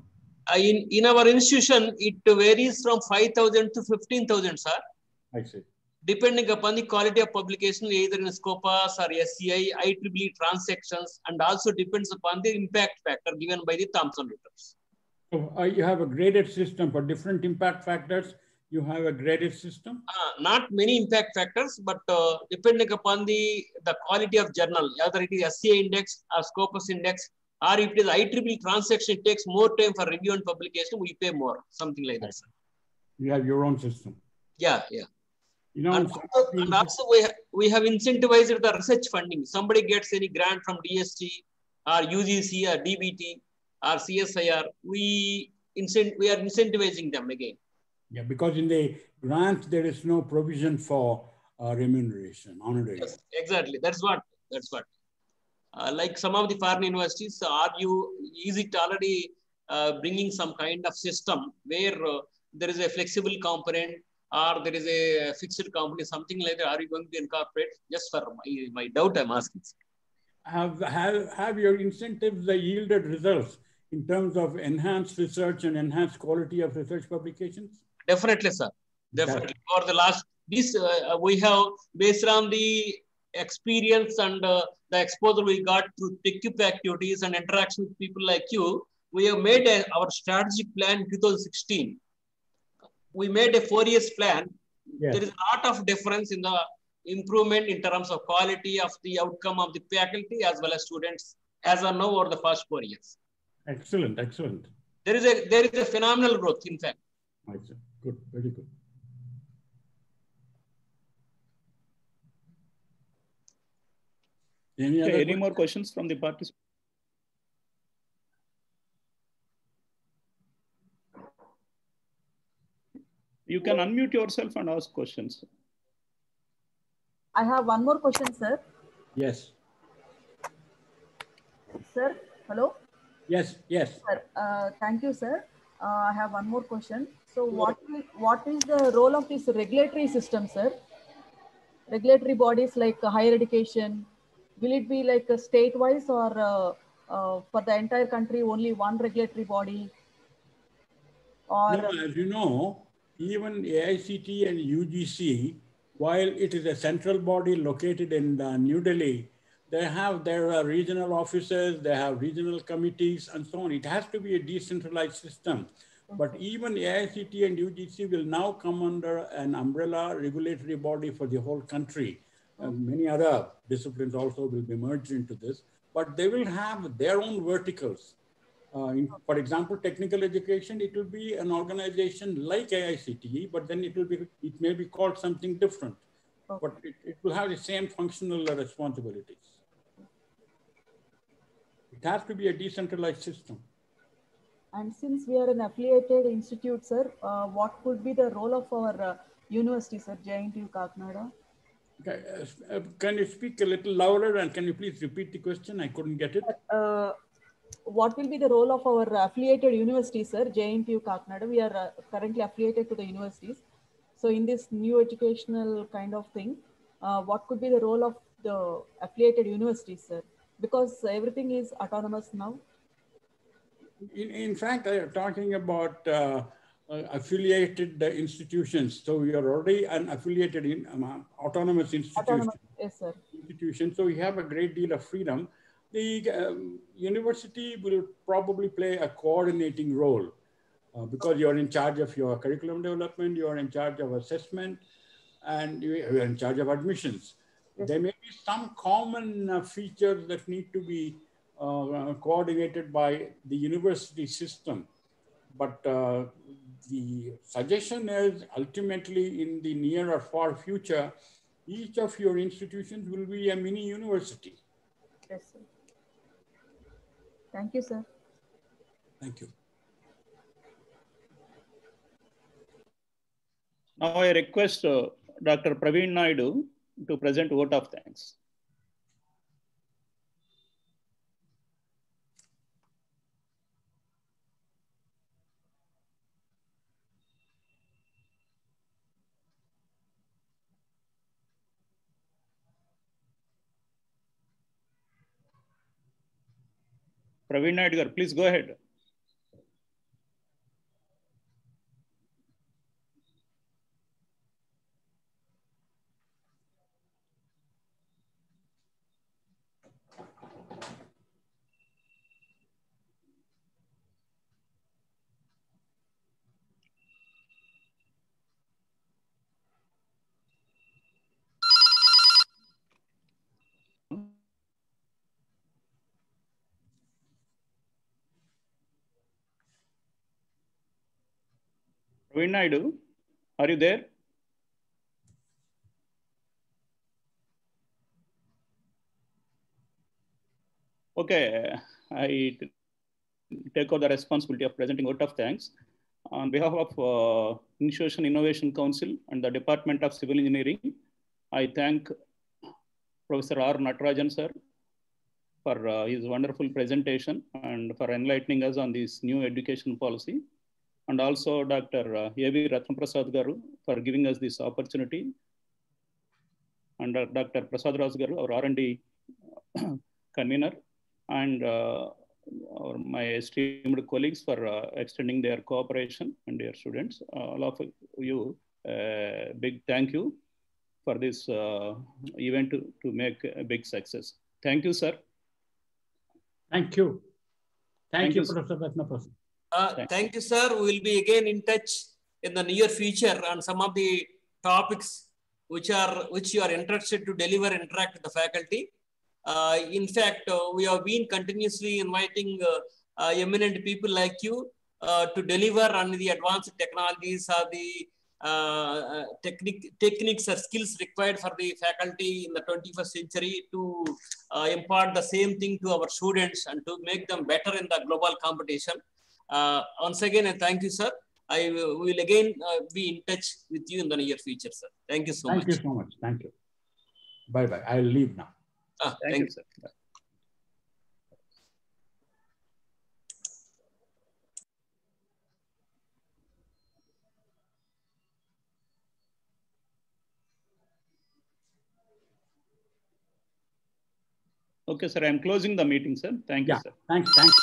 Uh, in, in our institution, it varies from 5,000 to 15,000, sir. I see. depending upon the quality of publication, either in Scopus or SCI, IEEE transactions, and also depends upon the impact factor given by the Thomson Reuters. So uh, you have a graded system for different impact factors. You have a graded system. Uh, not many impact factors, but uh, depending upon the, the quality of journal, either it is SCI index or Scopus index, or if it is IEEE transaction, it takes more time for review and publication, we pay more, something like that. Sir. You have your own system. Yeah, yeah. You know, And also, and also we, ha we have incentivized the research funding. Somebody gets any grant from DST or UGC or DBT or CSIR, we, incent we are incentivizing them again. Yeah, because in the grant there is no provision for uh, remuneration, honorary. Yes, exactly. That's what, that's what. Uh, like some of the foreign universities, are you, is it already uh, bringing some kind of system where uh, there is a flexible component or there is a fixed component, something like that? Are you going to incorporate? Just for my, my doubt, I'm asking. Have, have, have your incentives yielded results in terms of enhanced research and enhanced quality of research publications? Definitely, sir. Definitely. For the last, this uh, we have based on the experience and uh, the exposure we got through TEQIP activities and interaction with people like you. We have made a, our strategic plan in 2016. We made a four years plan. Yes. There is a lot of difference in the improvement in terms of quality of the outcome of the faculty as well as students as of now over the past four years. Excellent, excellent. There is a there is a phenomenal growth, in fact. See. Good, very good. Any other Okay, any more questions from the participants? You can unmute yourself and ask questions. I have one more question, sir. Yes, Sir, hello? yes, yes. Sir, uh, thank you, sir. Uh, I have one more question. So what, what is the role of this regulatory system, sir? Regulatory bodies like uh, higher education, will it be like a state-wise or uh, uh, for the entire country, only one regulatory body? Or, No, as you know, even AICTE and UGC, while it is a central body located in uh, New Delhi, they have their uh, regional offices, they have regional committees and so on. It has to be a decentralized system. But even AICTE and UGC will now come under an umbrella regulatory body for the whole country. And many other disciplines also will be merged into this, but they will have their own verticals. Uh, in, for example, technical education, it will be an organization like AICTE, but then it will be, it may be called something different, but it, it will have the same functional responsibilities. It has to be a decentralized system. and since we are an affiliated institute, sir, uh, what could be the role of our uh, university, sir, JNTU Kakinada? Okay, uh, uh, can you speak a little louder and can you please repeat the question? I couldn't get it. uh, what will be the role of our affiliated universities, sir? JNTU Kakinada. We are uh, currently affiliated to the universities. So in this new educational kind of thing, uh, what could be the role of the affiliated universities, sir? Because everything is autonomous now. In, in fact, I am talking about uh, uh, affiliated uh, institutions. So we are already an affiliated in, um, autonomous institution. Autonomous, yes, sir. institution, so we have a great deal of freedom. The um, university will probably play a coordinating role. uh, because you're in charge of your curriculum development, you're in charge of assessment, and you're in charge of admissions. There may be some common uh, features that need to be uh, coordinated by the university system. But uh, the suggestion is ultimately in the near or far future, each of your institutions will be a mini university. Yes, sir. Thank you, sir. Thank you. Now I request uh, Dr. Praveen Naidu to present vote of thanks. Praveen garu, please go ahead. Praveen Naidu, are you there? Okay, I take over the responsibility of presenting vote of thanks. On behalf of uh, Institution Innovation Council and the Department of Civil Engineering, I thank Professor R. Natarajan sir for uh, his wonderful presentation and for enlightening us on this new education policy and also Dr. uh, A.V. Ratnaprasad Garu for giving us this opportunity, and uh, Dr. Prasad Raj Garu, our R&D convener, and uh, our, my esteemed colleagues for uh, extending their cooperation and their students. all of you, uh, big thank you for this uh, event to, to make a big success. Thank you, sir. Thank you. Thank, Thank you, you. Professor Ratnaprasad. Uh, Thank- you, sir. We will be again in touch in the near future on some of the topics which are which you are interested to deliver, interact with the faculty. Uh, in fact, uh, we have been continuously inviting uh, uh, eminent people like you uh, to deliver on the advanced technologies or the technique, techniques or skills required for the faculty in the 21st century to uh, impart the same thing to our students and to make them better in the global competition. Uh, once again, I thank you, sir. I will will again uh, be in touch with you in the near future, sir. Thank you so Thank much. Thank you so much. Thank you. Bye bye. I'll leave now. Ah, Thank, you, sir. Bye. Okay, sir. I'm closing the meeting, sir. Thank Yeah. you, sir. Thanks. Thanks.